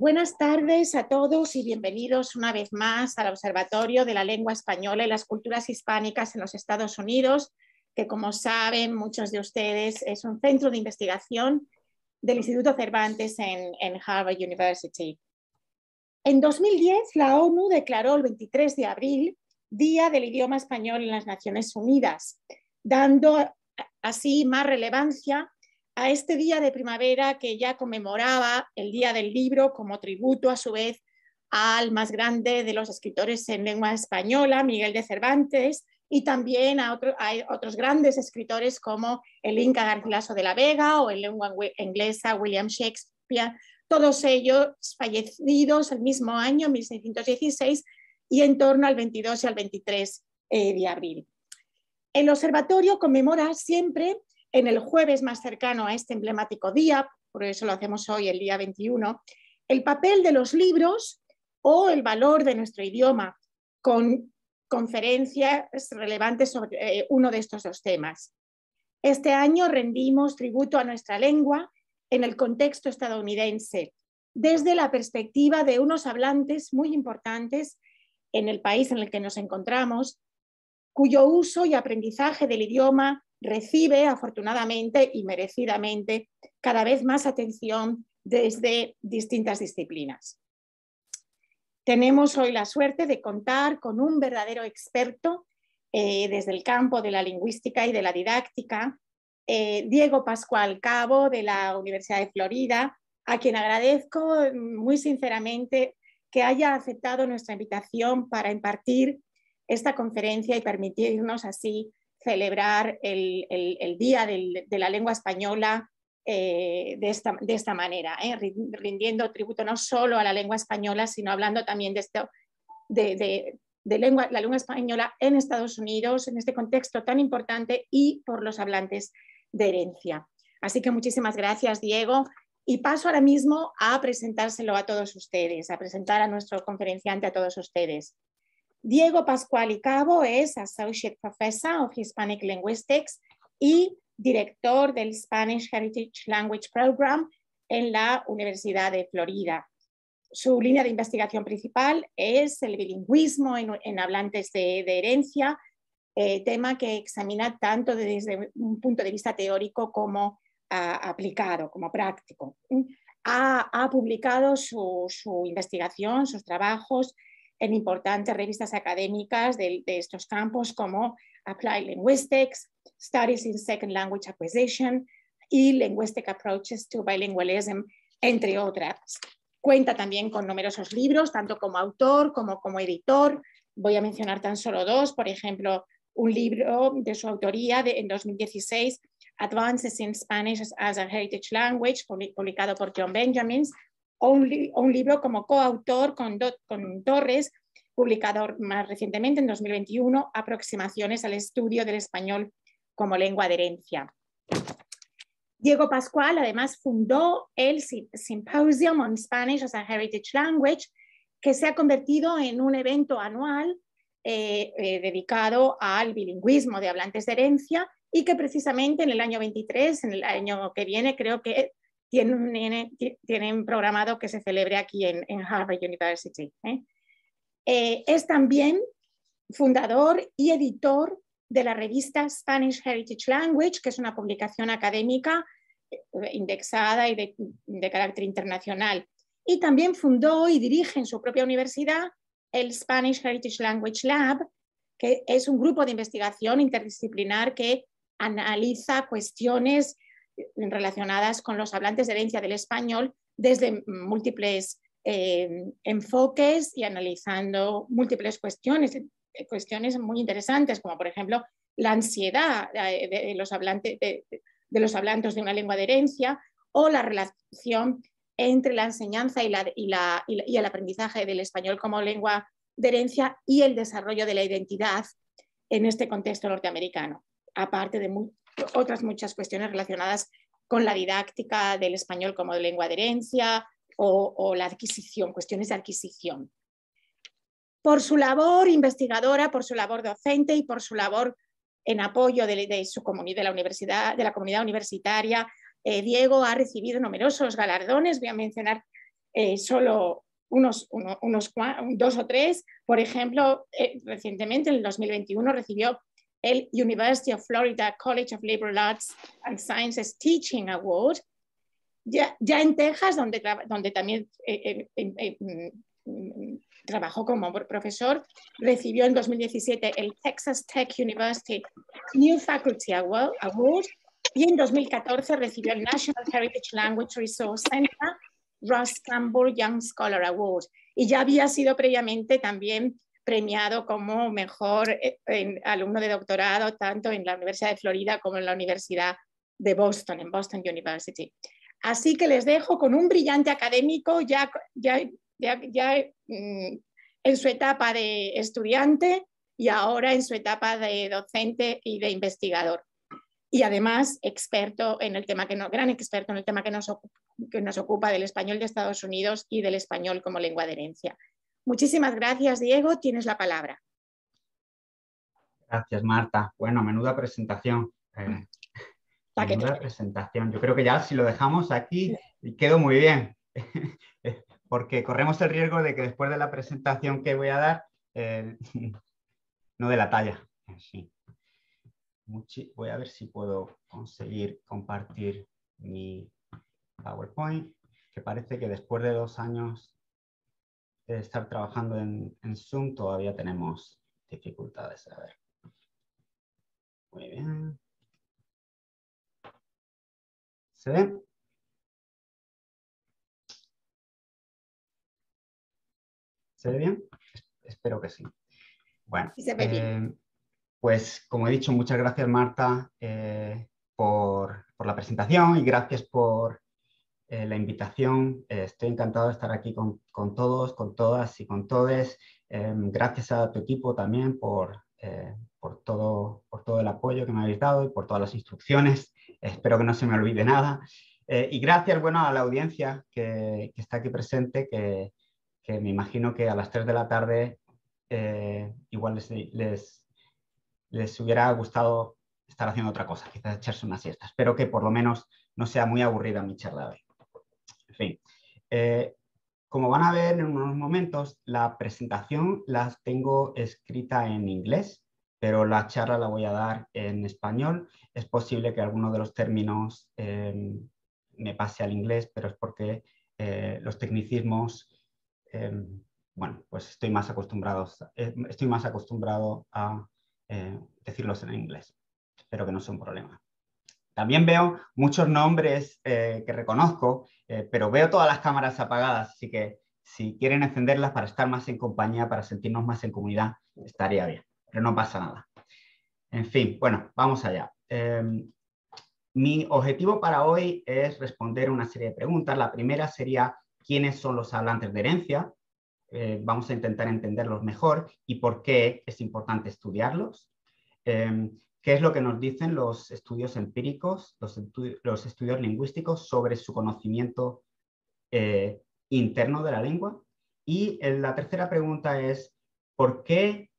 Buenas tardes a todos y bienvenidos una vez más al Observatorio de la Lengua Española y las Culturas Hispánicas en los Estados Unidos, que como saben muchos de ustedes es un centro de investigación del Instituto Cervantes en, Harvard University. En 2010, la ONU declaró el 23 de abril Día del Idioma Español en las Naciones Unidas, dando así más relevancia a este día de primavera que ya conmemoraba el Día del Libro como tributo a su vez al más grande de los escritores en lengua española, Miguel de Cervantes, y también a, otros grandes escritores como el Inca Garcilaso de la Vega o en lengua inglesa William Shakespeare, todos ellos fallecidos el mismo año, 1616, y en torno al 22 y al 23 eh, de abril. El observatorio conmemora siempre en el jueves más cercano a este emblemático día, por eso lo hacemos hoy, el día 21, el papel de los libros o el valor de nuestro idioma, con conferencias relevantes sobre eh, uno de estos dos temas. Este año rendimos tributo a nuestra lengua en el contexto estadounidense, desde la perspectiva de unos hablantes muy importantes en el país en el que nos encontramos, cuyo uso y aprendizaje del idioma recibe afortunadamente y merecidamente cada vez más atención desde distintas disciplinas. Tenemos hoy la suerte de contar con un verdadero experto eh, desde el campo de la lingüística y de la didáctica, eh, Diego Pascual Cabo de la Universidad de Florida, a quien agradezco muy sinceramente que haya aceptado nuestra invitación para impartir esta conferencia y permitirnos así celebrar el, Día de la Lengua Española eh, de, esta, manera, ¿eh? rindiendo tributo no solo a la lengua española, sino hablando también de, la lengua española en Estados Unidos, en este contexto tan importante y por los hablantes de herencia. Así que muchísimas gracias, Diego. Y paso ahora mismo a presentárselo a todos ustedes, a presentar a nuestro conferenciante a todos ustedes. Diego Pascual y Cabo es Associate Professor of Hispanic Linguistics y director del Spanish Heritage Language Program en la Universidad de Florida. Su línea de investigación principal es el bilingüismo en, hablantes de, herencia, eh, tema que examina tanto desde un punto de vista teórico como aplicado, como práctico. Ha, publicado su, su investigación, sus trabajos en importantes revistas académicas de, estos campos como Applied Linguistics, Studies in Second Language Acquisition y Linguistic Approaches to Bilingualism, entre otras. Cuenta también con numerosos libros, tanto como autor como como editor. Voy a mencionar tan solo dos, por ejemplo, un libro de su autoría de, en 2016, Advances in Spanish as a Heritage Language, publicado por John Benjamins, o un, libro como coautor con, Torres, publicado más recientemente en 2021, Aproximaciones al estudio del español como lengua de herencia. Diego Pascual además fundó el Symposium on Spanish as a Heritage Language, que se ha convertido en un evento anual eh, eh, dedicado al bilingüismo de hablantes de herencia y que precisamente en el año 23, en el año que viene, creo que tienen, tienen programado que se celebre aquí en, Harvard University. ¿eh? Eh, es también fundador y editor de la revista Spanish Heritage Language, que es una publicación académica eh, indexada y de, de carácter internacional. Y también fundó y dirige en su propia universidad el Spanish Heritage Language Lab, que es un grupo de investigación interdisciplinar que analiza cuestiones relacionadas con los hablantes de herencia del español desde múltiples eh, enfoques y analizando múltiples cuestiones, eh, cuestiones muy interesantes, como por ejemplo la ansiedad eh, de, los, hablantes, de, los hablantes de una lengua de herencia o la relación entre la enseñanza y, la, y, el aprendizaje del español como lengua de herencia y el desarrollo de la identidad en este contexto norteamericano, aparte de otras muchas cuestiones relacionadas con la didáctica del español como de lengua de herencia o, la adquisición, cuestiones de adquisición. Por su labor investigadora, por su labor docente y por su labor en apoyo de, su comunidad, de la universidad, de la comunidad universitaria, eh, Diego ha recibido numerosos galardones. Voy a mencionar eh, solo unos, unos, dos o tres. Por ejemplo, eh, recientemente, en el 2021, recibió University of Florida College of Liberal Arts and Sciences Teaching Award. Ya, en Texas, donde, donde también eh, mm, trabajó como profesor, recibió en 2017 el Texas Tech University New Faculty Award, y en 2014 recibió el National Heritage Language Resource Center Ross Campbell Young Scholar Award y ya había sido previamente también premiado como mejor eh, alumno de doctorado tanto en la Universidad de Florida como en la Universidad de Boston, en Boston University. Así que les dejo con un brillante académico ya, ya, ya, ya mm, en su etapa de estudiante y ahora en su etapa de docente y de investigador. Y además experto en el tema que no, gran experto en el tema que nos, que nos ocupa del español de Estados Unidos y del español como lengua de herencia. Muchísimas gracias, Diego. Tienes la palabra. Gracias, Marta. Bueno, menuda presentación. Eh, menuda presentación. Yo creo que ya si lo dejamos aquí quedó muy bien. porque corremos el riesgo de que después de la presentación que voy a dar, eh, no de la talla. Sí. voy a ver si puedo conseguir compartir mi PowerPoint, que parece que después de dos años estar trabajando en, en Zoom todavía tenemos dificultades. A ver. Muy bien. ¿Se ve? ¿Se ve bien? Espero que sí. Bueno, eh, pues como he dicho, muchas gracias Marta eh, por, la presentación y gracias por eh, la invitación. estoy encantado de estar aquí con, todos, con todas y con todes. gracias a tu equipo también por, por, todo, por todo el apoyo que me habéis dado y por todas las instrucciones. espero que no se me olvide nada. y gracias bueno, a la audiencia que, está aquí presente, que, que me imagino que a las 3 de la tarde eh, igual les, les, hubiera gustado estar haciendo otra cosa, quizás echarse una siesta. Espero que por lo menos no sea muy aburrida mi charla de hoy. Eh, como van a ver en unos momentos, la presentación la tengo escrita en inglés, pero la charla la voy a dar en español. Es posible que alguno de los términos eh, me pase al inglés, pero es porque los tecnicismos bueno, pues estoy más acostumbrado, eh, estoy más acostumbrado a eh, decirlos en inglés. Espero que no sea un problema. También veo muchos nombres eh, que reconozco, pero veo todas las cámaras apagadas, así que si quieren encenderlas para estar más en compañía, para sentirnos más en comunidad, estaría bien, pero no pasa nada. En fin, bueno, vamos allá. Em, mi objetivo para hoy es responder una serie de preguntas. La primera sería quiénes son los hablantes de herencia, eh, vamos a intentar entenderlos mejor y por qué es importante estudiarlos, em, qué es lo que nos dicen los estudios empíricos, los, estudios lingüísticos sobre su conocimiento eh, interno de la lengua. Y eh, la tercera pregunta es, ¿por qué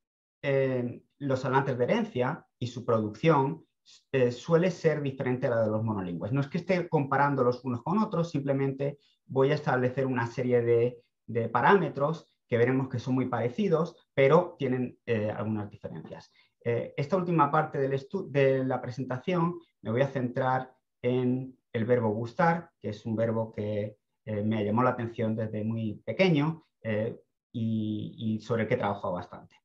em, los hablantes de herencia y su producción suele ser diferente a la de los monolingües. No es que esté comparando los unos con otros, simplemente voy a establecer una serie de, parámetros que veremos que son muy parecidos, pero tienen eh, algunas diferencias. Eh, esta última parte de la presentación me voy a centrar en el verbo gustar, que es un verbo que eh, me llamó la atención desde muy pequeño y, sobre el que he trabajado bastante.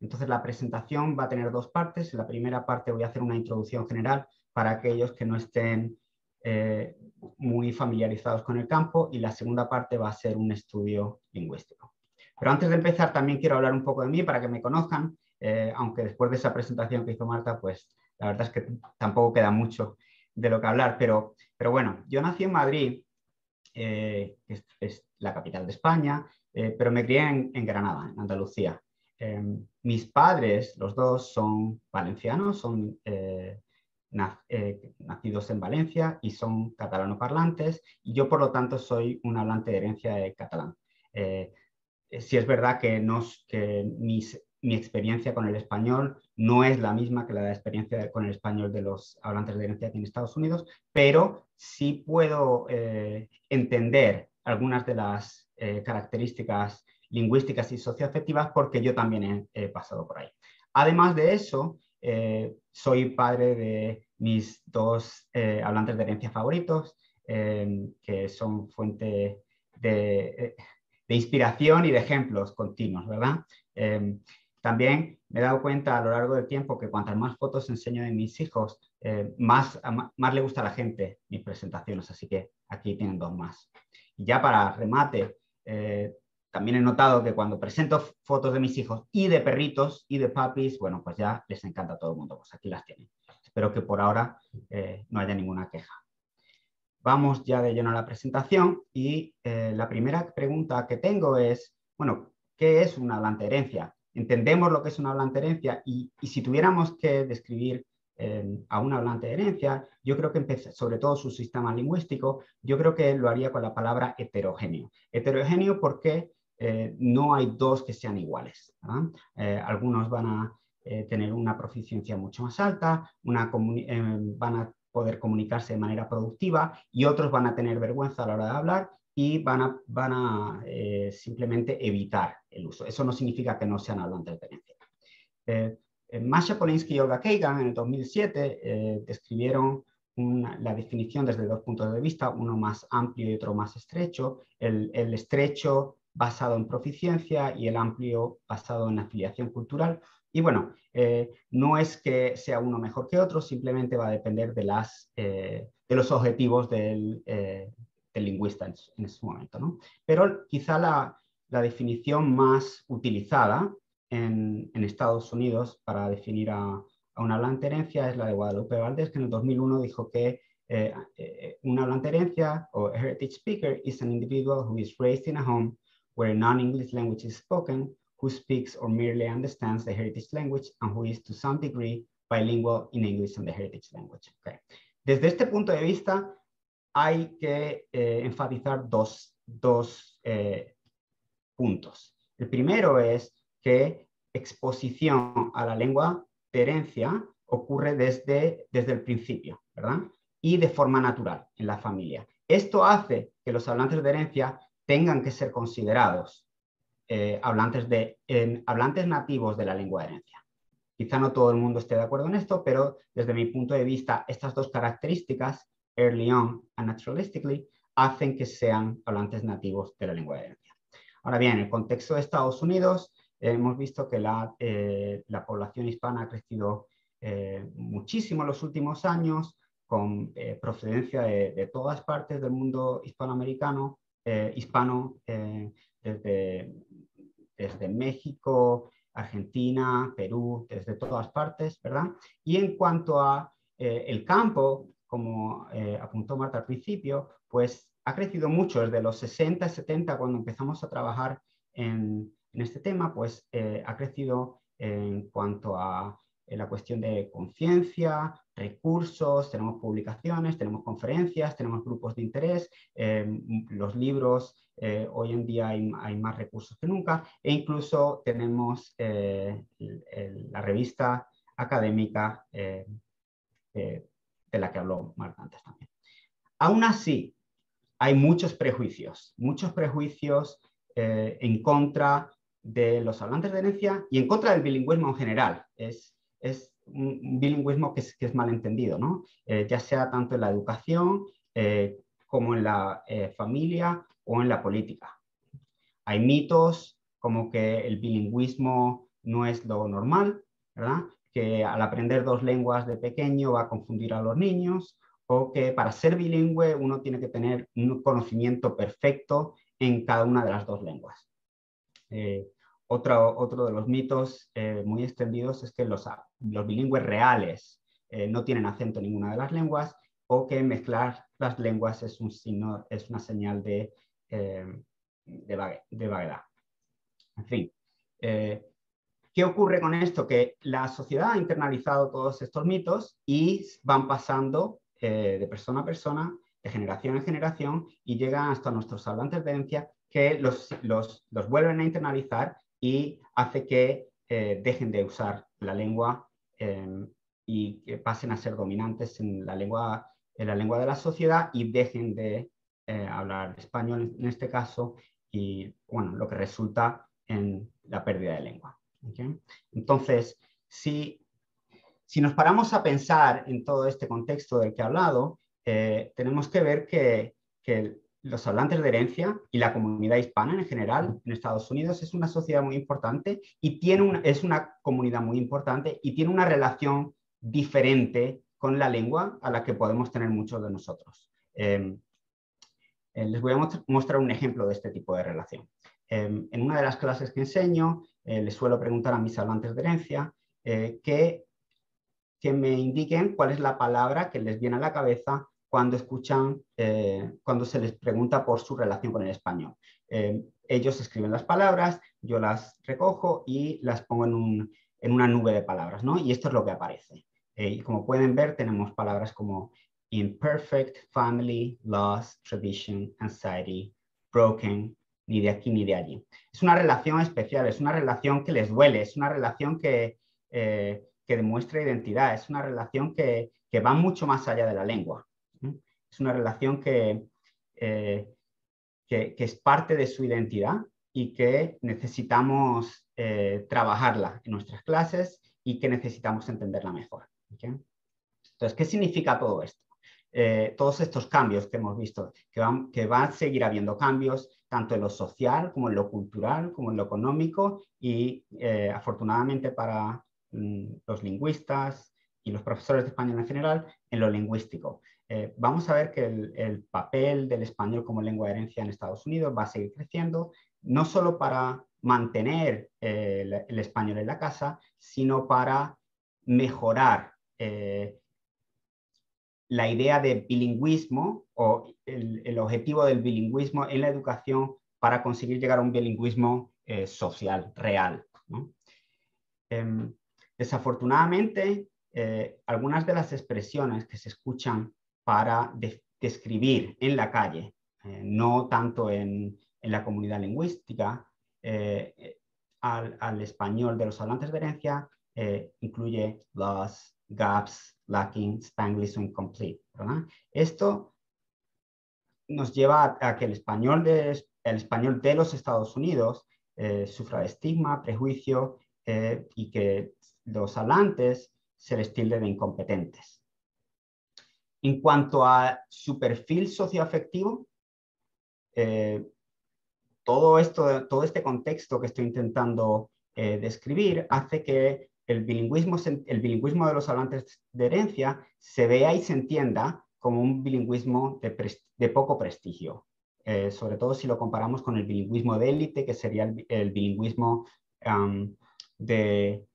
Entonces la presentación va a tener dos partes. En la primera parte voy a hacer una introducción general para aquellos que no estén eh, muy familiarizados con el campo y la segunda parte va a ser un estudio lingüístico. Pero antes de empezar también quiero hablar un poco de mí para que me conozcan, eh, aunque después de esa presentación que hizo Marta, pues la verdad es que tampoco queda mucho de lo que hablar, pero, pero bueno, yo nací en Madrid, eh, que es, la capital de España, pero me crié en, Granada, en Andalucía. mis padres, los dos, son valencianos, son eh, nacidos en Valencia y son catalanoparlantes y yo por lo tanto soy un hablante de herencia de catalán. Eh, eh, si es verdad que, nos, que mi experiencia con el español no es la misma que la experiencia con el español de los hablantes de herencia aquí en Estados Unidos, pero sí puedo entender algunas de las características lingüísticas y socioafectivas porque yo también he, pasado por ahí. Además de eso, soy padre de mis dos hablantes de herencia favoritos, que son fuente de, de inspiración y de ejemplos continuos, ¿verdad? Em, también me he dado cuenta a lo largo del tiempo que cuantas más fotos enseño de mis hijos, eh, más, más le gusta a la gente mis presentaciones, así que aquí tienen dos más. Y ya para remate, eh, también he notado que cuando presento fotos de mis hijos y de perritos y de papis, bueno, pues ya les encanta a todo el mundo, pues aquí las tienen. Espero que por ahora eh, no haya ninguna queja. Vamos ya de lleno a la presentación y la primera pregunta que tengo es, bueno, ¿qué es una hablante herencia? Entendemos lo que es una hablante herencia y, si tuviéramos que describir eh, a una hablante herencia, yo creo que sobre todo su sistema lingüístico, yo creo que lo haría con la palabra heterogéneo. Heterogéneo porque eh, no hay dos que sean iguales. algunos van a tener una proficiencia mucho más alta, una van a poder comunicarse de manera productiva y otros van a tener vergüenza a la hora de hablar y van a, van a eh, simplemente evitar el uso. Eso no significa que no sean hablantes de herencia. Eh, eh, Masha Polinsky y Olga Kagan en el 2007 eh, describieron la definición desde dos puntos de vista, uno más amplio y otro más estrecho. El, el estrecho basado en proficiencia y el amplio basado en afiliación cultural. Y bueno, eh, no es que sea uno mejor que otro, simplemente va a depender de, las, eh, de los objetivos del, eh, lingüista en, ese momento. ¿no? Pero quizá la, definición más utilizada en, en, Estados Unidos para definir a, una hablante herencia es la de Guadalupe Valdés, que en el 2001 dijo que una hablante herencia o heritage speaker is an individual who is raised in a home where a non-English language is spoken who speaks or merely understands the heritage language and who is to some degree bilingual in English and the heritage language. Desde este punto de vista, hay que eh, enfatizar dos, dos eh, puntos. El primero es que exposición a la lengua de herencia ocurre desde, desde el principio, ¿verdad? Y de forma natural en la familia. Esto hace que los hablantes de herencia tengan que ser considerados eh, hablantes, de, hablantes nativos de la lengua de herencia. Quizá no todo el mundo esté de acuerdo en esto, pero desde mi punto de vista, estas dos características, early on and naturalistically, hacen que sean hablantes nativos de la lengua de herencia. Ahora bien, en el contexto de Estados Unidos, hemos visto que la, eh, la, población hispana ha crecido eh, muchísimo en los últimos años, con procedencia de, de, todas partes del mundo hispanoamericano, hispano, desde, desde México, Argentina, Perú, desde todas partes, ¿verdad? Y en cuanto a eh, el campo, como eh, apuntó Marta al principio, pues ha crecido mucho desde los 60, 70, cuando empezamos a trabajar en, este tema, pues eh, ha crecido en cuanto a la cuestión de conciencia, recursos, tenemos publicaciones, tenemos conferencias, tenemos grupos de interés, los libros eh, hoy en día hay, más recursos que nunca e incluso tenemos eh, la revista académica eh, de la que habló Marta antes también. Aún así, hay muchos prejuicios, muchos prejuicios en contra de los hablantes de herencia y en contra del bilingüismo en general. Es, un bilingüismo que es, que es malentendido, ¿no? ya sea tanto en la educación como en la familia o en la política. Hay mitos como que el bilingüismo no es lo normal, ¿verdad? Que al aprender dos lenguas de pequeño va a confundir a los niños, o que para ser bilingüe uno tiene que tener un conocimiento perfecto en cada una de las dos lenguas. Eh, otro, otro, de los mitos eh, muy extendidos es que los, los bilingües reales eh, no tienen acento en ninguna de las lenguas o que mezclar las lenguas es, un signo, es una señal de eh, de, vaguedad. En fin, eh, ¿qué ocurre con esto? Que la sociedad ha internalizado todos estos mitos y van pasando eh, de persona a persona, de generación en generación y llegan hasta nuestros hablantes de herencia que los, los, los vuelven a internalizar y hace que dejen de usar la lengua y que pasen a ser dominantes en la lengua, en la lengua de la sociedad y dejen de hablar español en este caso y bueno, lo que resulta en la pérdida de lengua. Entonces, si, si nos paramos a pensar en todo este contexto del que he hablado, tenemos que ver que, que los hablantes de herencia y la comunidad hispana en general en Estados Unidos es una sociedad muy importante y tiene es una comunidad muy importante y tiene una relación diferente con la lengua a la que podemos tener muchos de nosotros. Em, eh, les voy a mostrar un ejemplo de este tipo de relación. Em, en una de las clases que enseño, eh, les suelo preguntar a mis hablantes de herencia eh, que, que me indiquen cuál es la palabra que les viene a la cabeza cuando escuchan, eh, cuando se les pregunta por su relación con el español. Eh, ellos escriben las palabras, yo las recojo y las pongo en, una nube de palabras, ¿no? Y esto es lo que aparece. Eh, y como pueden ver, tenemos palabras como imperfect, family, lost, tradition, anxiety, broken, ni de aquí ni de allí. Es una relación especial, es una relación que les duele, es una relación que, que demuestra identidad, es una relación que, que va mucho más allá de la lengua. Es una relación eh, que, que, es parte de su identidad y que necesitamos eh, trabajarla en nuestras clases y que necesitamos entenderla mejor. Entonces, ¿qué significa todo esto? Eh, todos estos cambios que hemos visto, que, van, que va a seguir habiendo cambios tanto en lo social como en lo cultural, como en lo económico y afortunadamente para mm, los lingüistas y los profesores de español en general, en lo lingüístico. Eh, vamos a ver que el, papel del español como lengua de herencia en Estados Unidos va a seguir creciendo, no solo para mantener eh, el, español en la casa, sino para mejorar eh, la idea de bilingüismo o el, objetivo del bilingüismo en la educación para conseguir llegar a un bilingüismo social, real. Em, desafortunadamente, algunas de las expresiones que se escuchan para describir en la calle, eh, no tanto en, la comunidad lingüística, eh, al, español de los hablantes de herencia, eh, incluye los gaps, lacking, spanglish incomplete. Esto nos lleva a, que el español, de, los Estados Unidos sufra de estigma, prejuicio y que los hablantes se les tilde de incompetentes. En cuanto a su perfil socioafectivo, eh, todo, esto, todo este contexto que estoy intentando eh, describir hace que el bilingüismo, el bilingüismo de los hablantes de herencia se vea y se entienda como un bilingüismo de, poco prestigio, eh, sobre todo si lo comparamos con el bilingüismo de élite, que sería el, bilingüismo de,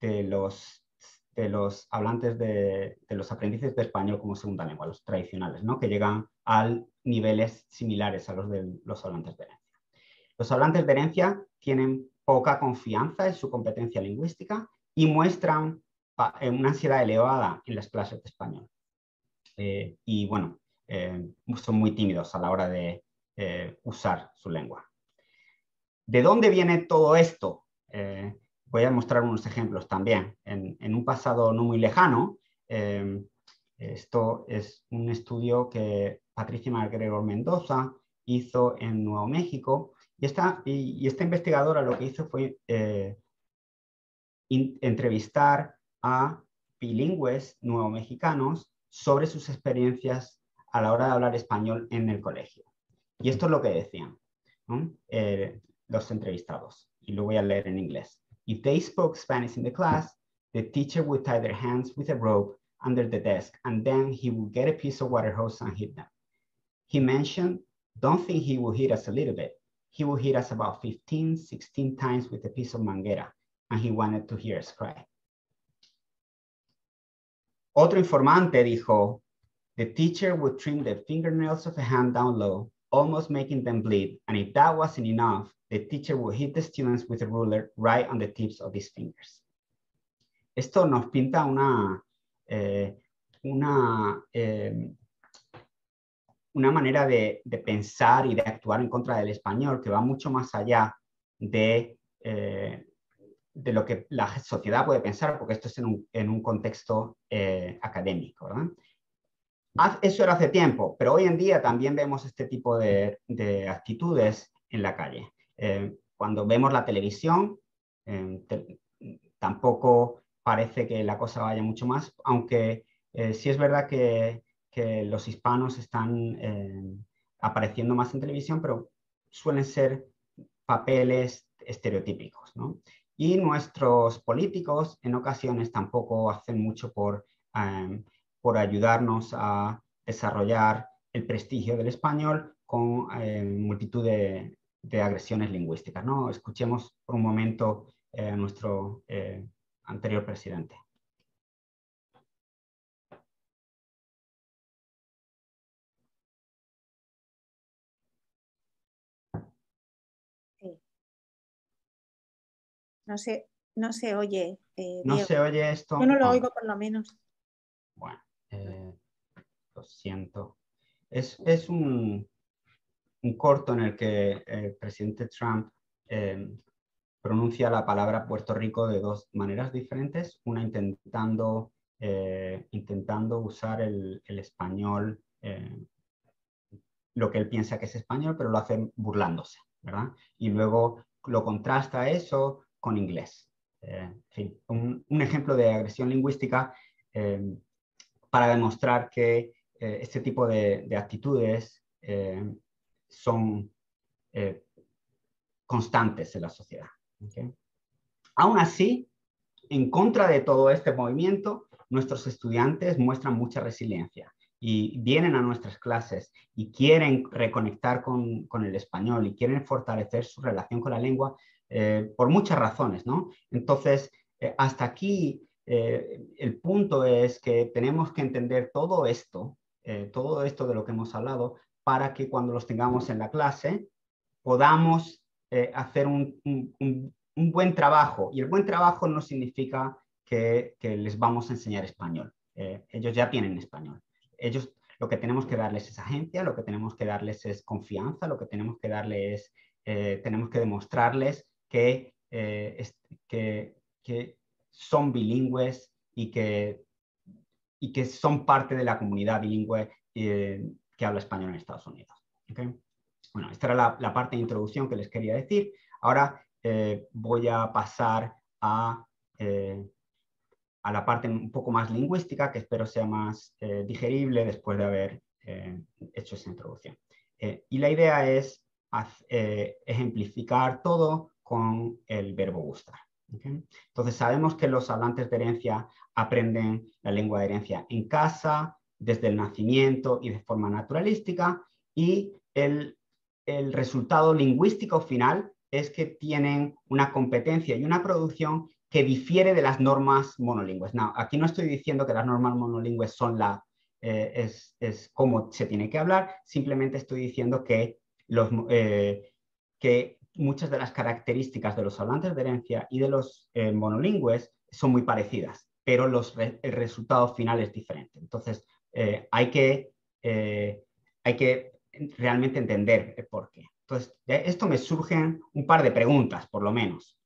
de, los de los hablantes de, los aprendices de español como segunda lengua, los tradicionales, ¿no? que llegan a niveles similares a los de los hablantes de herencia. Los hablantes de herencia tienen poca confianza en su competencia lingüística y muestran una ansiedad elevada en las clases de español. Eh, y bueno, eh, son muy tímidos a la hora de eh, usar su lengua. ¿De dónde viene todo esto? voy a mostrar unos ejemplos también. En, un pasado no muy lejano, esto es un estudio que Patricia MacGregor Mendoza hizo en Nuevo México y esta, y, esta investigadora lo que hizo fue entrevistar a bilingües nuevo mexicanos sobre sus experiencias a la hora de hablar español en el colegio. Y esto es lo que decían eh, los entrevistados. Y lo voy a leer en inglés. If they spoke Spanish in the class, the teacher would tie their hands with a rope under the desk, and then he would get a piece of water hose and hit them. He mentioned, don't think he will hit us a little bit. He will hit us about 15, 16 times with a piece of manguera, and he wanted to hear us cry. Otro informante dijo, the teacher would trim the fingernails of a hand down low, almost making them bleed, and if that wasn't enough, the teacher would hit the students with a ruler right on the tips of his fingers. Esto nos pinta una, eh, una, eh, una manera de, de, pensar y de actuar en contra del español que va mucho más allá de, eh, de lo que la sociedad puede pensar, porque esto es en un, en un contexto académico. ¿verdad? eso era hace tiempo, pero hoy en día también vemos este tipo de, actitudes en la calle. Eh, cuando vemos la televisión, eh, tampoco parece que la cosa vaya mucho más, aunque sí es verdad que, los hispanos están apareciendo más en televisión, pero suelen ser papeles estereotípicos. Y nuestros políticos en ocasiones tampoco hacen mucho por, em, por ayudarnos a desarrollar el prestigio del español con em, multitud de, agresiones lingüísticas. ¿no? Escuchemos por un momento eh, a nuestro eh, anterior presidente. No se, no se oye. Eh, no se oye esto. Yo no lo oigo por lo menos. Bueno, eh, lo siento. Es, un, un, corto en el que el presidente Trump em, pronuncia la palabra Puerto Rico de dos maneras diferentes, una intentando, eh, intentando usar el, el español, lo que él piensa que es español, pero lo hace burlándose, ¿verdad? Y luego lo contrasta eso con inglés. Eh, un, ejemplo de agresión lingüística eh, para demostrar que eh, este tipo de, actitudes son constantes en la sociedad. Aún así, en contra de todo este movimiento, nuestros estudiantes muestran mucha resiliencia y vienen a nuestras clases y quieren reconectar con, con, el español y quieren fortalecer su relación con la lengua eh, por muchas razones, ¿no? Entonces, eh, hasta aquí eh, el punto es que tenemos que entender todo esto, todo esto de lo que hemos hablado, para que cuando los tengamos en la clase podamos hacer un, un, buen trabajo. Y el buen trabajo no significa que, que les vamos a enseñar español. ellos ya tienen español. Ellos lo que tenemos que darles es agencia, lo que tenemos que darles es confianza, lo que tenemos que darles es, tenemos que demostrarles eh, que, son bilingües y que, y que son parte de la comunidad bilingüe eh, que habla español en Estados Unidos. Bueno, esta era la, parte de introducción que les quería decir. Ahora eh, voy a pasar a, a la parte un poco más lingüística, que espero sea más digerible después de haber hecho esa introducción. y la idea es ejemplificar todo con el verbo gustar. Entonces sabemos que los hablantes de herencia aprenden la lengua de herencia en casa, desde el nacimiento y de forma naturalística, y el, el resultado lingüístico final es que tienen una competencia y una producción que difiere de las normas monolingües. No, aquí no estoy diciendo que las normas monolingües son la, eh, es, es cómo se tiene que hablar, simplemente estoy diciendo que, los, eh, que muchas de las características de los hablantes de herencia y de los eh, monolingües son muy parecidas, pero los el resultado final es diferente. Entonces, eh, hay, que, eh, hay que realmente entender por qué. Entonces, de esto me surgen un par de preguntas, por lo menos.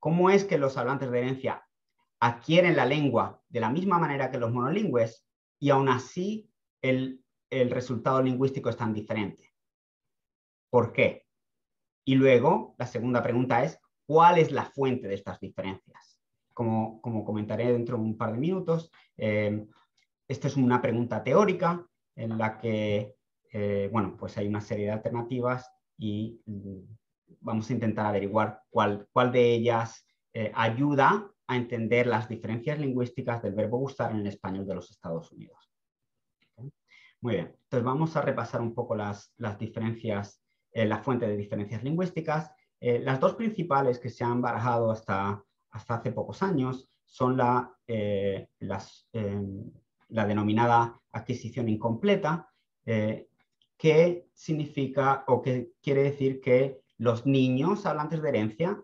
¿Cómo es que los hablantes de herencia adquieren la lengua de la misma manera que los monolingües y aún así el, el resultado lingüístico es tan diferente? ¿Por qué? Y luego, la segunda pregunta es, ¿cuál es la fuente de estas diferencias? Como, como comentaré dentro de un par de minutos, eh, esta es una pregunta teórica en la que, eh, bueno, pues hay una serie de alternativas y mm, vamos a intentar averiguar cuál, cuál de ellas eh, ayuda a entender las diferencias lingüísticas del verbo gustar en el español de los Estados Unidos. Muy bien, entonces vamos a repasar un poco las, las diferencias la fuente de diferencias lingüísticas. Eh, las dos principales que se han barajado hasta, hasta hace pocos años son la, eh, la denominada adquisición incompleta, que significa o que quiere decir que los niños hablantes de herencia,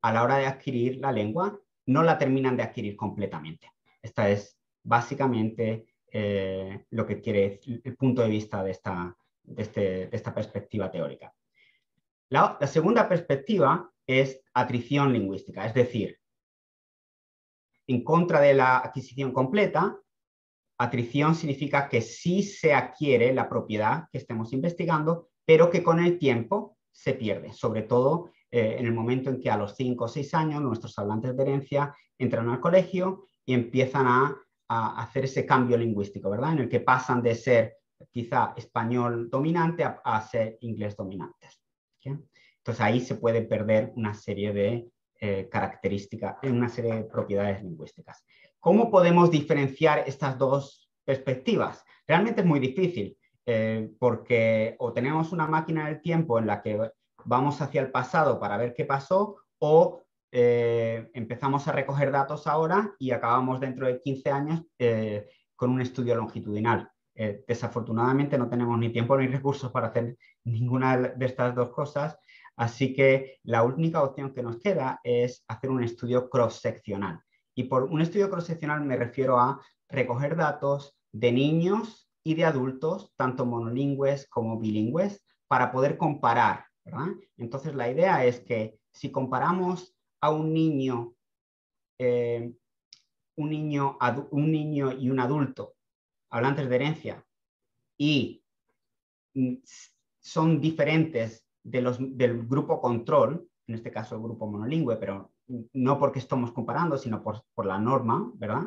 a la hora de adquirir la lengua, no la terminan de adquirir completamente. Esta es básicamente lo que quiere el punto de vista de esta, este, de, esta perspectiva teórica. La, segunda perspectiva es atrición lingüística, es decir, en contra de la adquisición completa, atrición significa que sí se adquiere la propiedad que estemos investigando, pero que con el tiempo se pierde, sobre todo eh, en el momento en que a los 5 o 6 años nuestros hablantes de herencia entran al colegio y empiezan a, hacer ese cambio lingüístico, ¿verdad? En el que pasan de ser quizá español dominante a, ser inglés dominantes. Entonces ahí se puede perder una serie de eh, características, una serie de propiedades lingüísticas. ¿Cómo podemos diferenciar estas dos perspectivas? Realmente es muy difícil, eh, porque o tenemos una máquina del tiempo en la que vamos hacia el pasado para ver qué pasó, o eh, empezamos a recoger datos ahora y acabamos dentro de 15 años eh, con un estudio longitudinal. Desafortunadamente no tenemos ni tiempo ni recursos para hacer ninguna de estas dos cosas, así que la única opción que nos queda es hacer un estudio cross-seccional. Y por un estudio cross-seccional me refiero a recoger datos de niños y de adultos, tanto monolingües como bilingües, para poder comparar. Entonces, la idea es que si comparamos a un niño, eh, un, niño un niño y un adulto hablantes de herencia y mm, son diferentes de los, del grupo control, en este caso el grupo monolingüe, pero no porque estamos comparando, sino por, la norma, ¿verdad?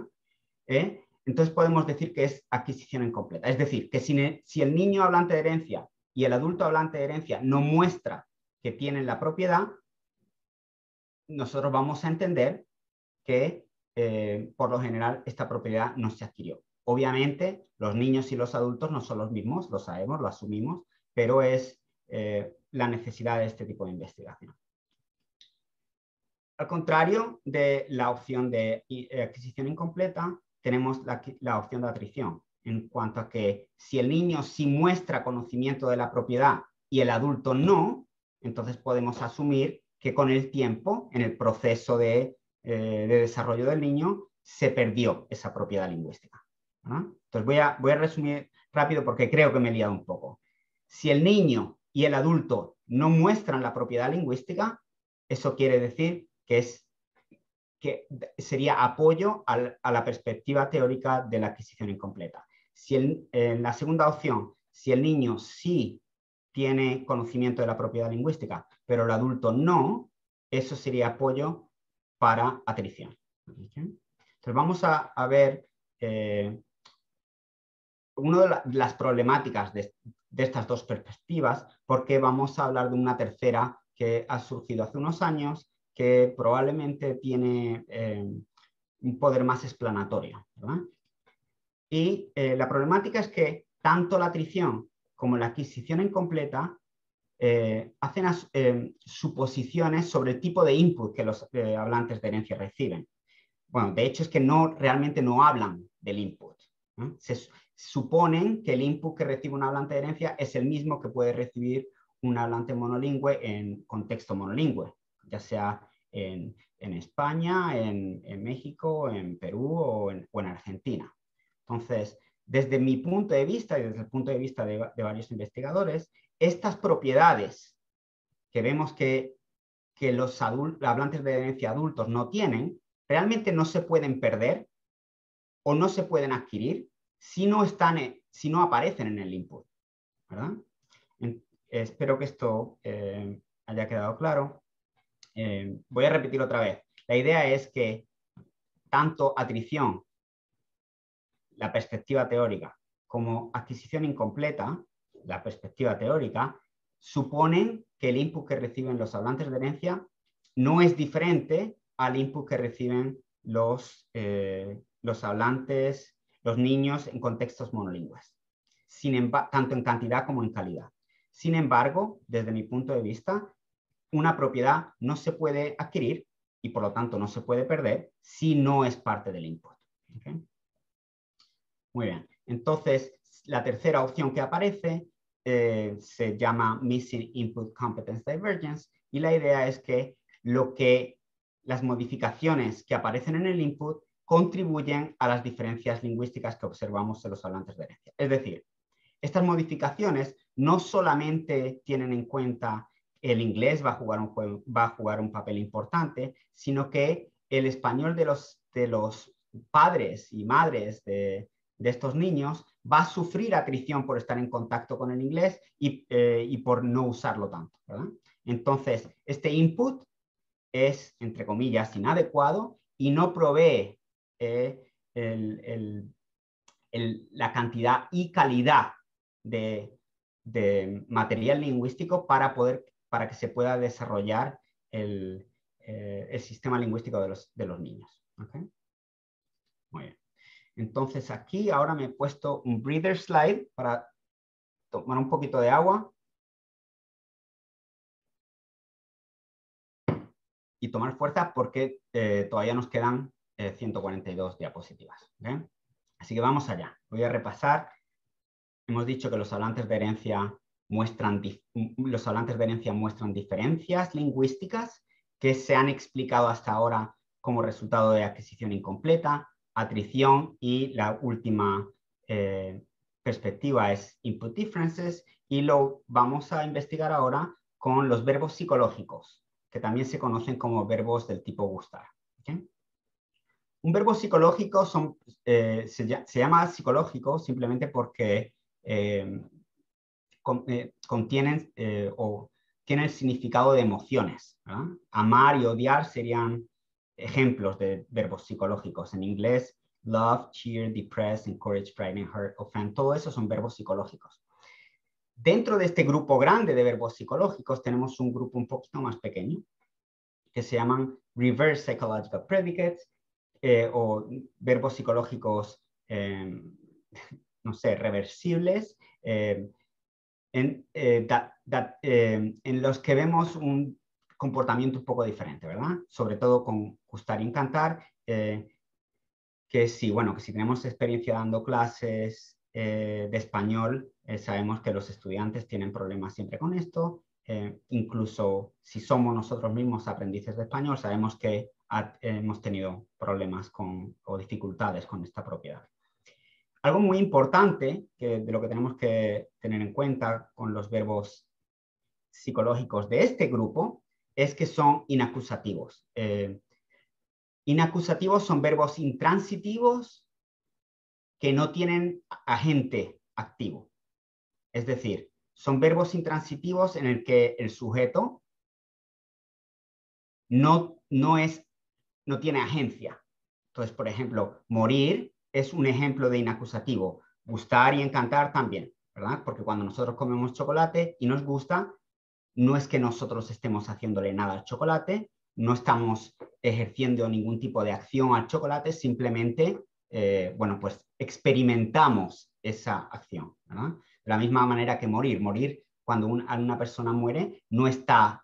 ¿Eh? Entonces podemos decir que es adquisición incompleta. Es decir, que si, si, el niño hablante de herencia y el adulto hablante de herencia no muestra que tienen la propiedad, nosotros vamos a entender que eh, por lo general esta propiedad no se adquirió. Obviamente los niños y los adultos no son los mismos, lo sabemos, lo asumimos, pero es eh, la necesidad de este tipo de investigación. Al contrario de la opción de eh, adquisición incompleta, tenemos la, opción de atrición, en cuanto a que si el niño sí muestra conocimiento de la propiedad y el adulto no, entonces podemos asumir que con el tiempo, en el proceso de, eh, desarrollo del niño, se perdió esa propiedad lingüística. Entonces voy a, voy a resumir rápido porque creo que me he liado un poco. Si el niño y el adulto no muestran la propiedad lingüística, eso quiere decir que, es, que sería apoyo a la perspectiva teórica de la adquisición incompleta. Si en la segunda opción, si el niño sí tiene conocimiento de la propiedad lingüística, pero el adulto no, eso sería apoyo para atrición. Entonces vamos a, ver eh, una de, las problemáticas de, de, estas dos perspectivas, porque vamos a hablar de una tercera que ha surgido hace unos años que probablemente tiene eh, un poder más explanatorio. Y eh, la problemática es que tanto la atrición como la adquisición incompleta eh, hacen suposiciones sobre el tipo de input que los hablantes de herencia reciben. Bueno, de hecho es que no, realmente no hablan del input. Suponen que el input que recibe un hablante de herencia es el mismo que puede recibir un hablante monolingüe en contexto monolingüe ya sea en, España, en, México, en Perú o en, Argentina. Entonces, desde mi punto de vista y desde el punto de vista de, varios investigadores, estas propiedades que vemos que, los hablantes de herencia adultos no tienen, realmente no se pueden perder o no se pueden adquirir si no, están, si no aparecen en el input. espero que esto eh, haya quedado claro. Eh, voy a repetir otra vez. La idea es que tanto atrición, la perspectiva teórica, como adquisición incompleta, la perspectiva teórica, suponen que el input que reciben los hablantes de herencia no es diferente al input que reciben los, eh, los hablantes, los niños en contextos monolingües, tanto en cantidad como en calidad. Sin embargo, desde mi punto de vista, una propiedad no se puede adquirir y por lo tanto no se puede perder si no es parte del input. Muy bien, entonces la tercera opción que aparece eh, se llama Missing Input Competence Divergence y la idea es que lo que las modificaciones que aparecen en el input contribuyen a las diferencias lingüísticas que observamos en los hablantes de herencia. Es decir, estas modificaciones no solamente tienen en cuenta el inglés va a jugar un, va a jugar un papel importante, sino que el español de los, de los padres y madres de, de estos niños va a sufrir atrición por estar en contacto con el inglés y, eh, por no usarlo tanto. Entonces, este input es, entre comillas, inadecuado y no provee eh, la cantidad y calidad de, material lingüístico para, poder, para que se pueda desarrollar el, eh, sistema lingüístico de los, de los niños. Muy bien. Entonces aquí ahora me he puesto un breather slide para tomar un poquito de agua. Y tomar fuerza porque eh, todavía nos quedan 142 eh, diapositivas. Así que vamos allá. Voy a repasar. Hemos dicho que los hablantes de herencia muestran, los hablantes de herencia muestran diferencias lingüísticas que se han explicado hasta ahora como resultado de adquisición incompleta, atrición y la última eh, perspectiva es input differences y lo vamos a investigar ahora con los verbos psicológicos, que también se conocen como verbos del tipo gustar. Un verbo psicológico eh, se, llama psicológico simplemente porque eh, contienen o tienen el significado de emociones. Amar y odiar serían ejemplos de verbos psicológicos. En inglés, love, cheer, depress, encourage, frighten, hurt, offend, todo eso son verbos psicológicos. Dentro de este grupo grande de verbos psicológicos tenemos un grupo un poquito más pequeño que se llaman reverse psychological predicates eh, o verbos psicológicos, em, no sé, reversibles, em, en, eh, em, en los que vemos un comportamiento un poco diferente, ¿verdad? Sobre todo con gustar y encantar, eh, que sí, bueno, que si tenemos experiencia dando clases de español, sabemos que los estudiantes tienen problemas siempre con esto. incluso si somos nosotros mismos aprendices de español, sabemos que hemos tenido problemas con, o dificultades con esta propiedad. Algo muy importante de lo que tenemos que tener en cuenta con los verbos psicológicos de este grupo es que son inacusativos. Eh, inacusativos son verbos intransitivos que no tienen agente activo. Es decir, son verbos intransitivos en el que el sujeto no, no, es, no tiene agencia. Entonces, por ejemplo, morir es un ejemplo de inacusativo. Gustar y encantar también, ¿verdad? Porque cuando nosotros comemos chocolate y nos gusta, no es que nosotros estemos haciéndole nada al chocolate, no estamos ejerciendo ningún tipo de acción al chocolate, simplemente, eh, bueno, pues experimentamos esa acción. De la misma manera que morir. Morir, cuando una persona muere, no está